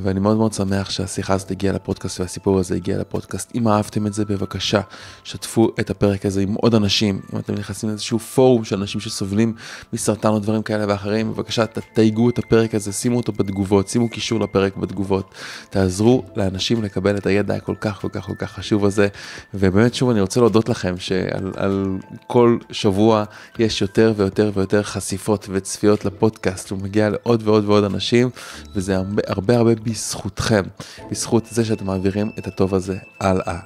ואני מאוד מאוד שמח שהשיחה הזאת הגיעה לפודקאסט והסיפור הזה הגיע לפודקאסט. אם אהבתם את זה, בבקשה, שתפו את הפרק הזה עם עוד אנשים. אם אתם נכנסים לאיזשהו פורום של אנשים שסובלים מסרטן או דברים כאלה ואחרים, בבקשה, תתייגו את הפרק הזה, שימו אותו בתגובות, שימו קישור לפרק בתגובות. תעזרו לאנשים לקבל את הידע הכל כך כל כך כל כך חשוב הזה. ובאמת, שוב, אני רוצה להודות לכם שעל על כל שבוע יש יותר ויותר ויותר חשיפות וצפיות לפודקאסט, הוא מגיע לעוד ועוד ועוד אנשים, וזה הרבה הרבה הרבה בזכותכם, בזכות זה שאתם מעבירים את הטוב הזה הלאה.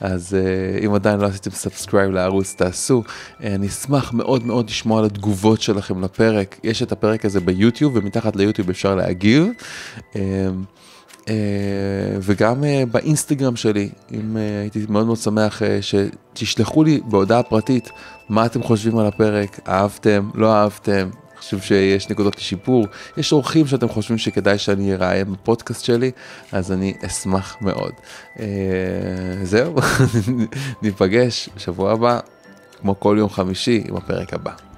אז אה, אם עדיין לא עשיתם subscribe לערוץ תעשו, אה, אני אשמח מאוד מאוד לשמוע על התגובות שלכם לפרק, יש את הפרק הזה ביוטיוב ומתחת ליוטיוב אפשר להגיב. אה, וגם uh, באינסטגרם שלי, אם uh, הייתי מאוד מאוד שמח שתשלחו לי בהודעה פרטית מה אתם חושבים על הפרק, אהבתם, לא אהבתם, חושב שיש נקודות לשיפור, יש אורחים שאתם חושבים שכדאי שאני אראיין בפודקאסט שלי, אז אני אשמח מאוד. אה, זהו, [laughs] ניפגש שבוע הבא, כמו כל יום חמישי, עם הפרק הבא.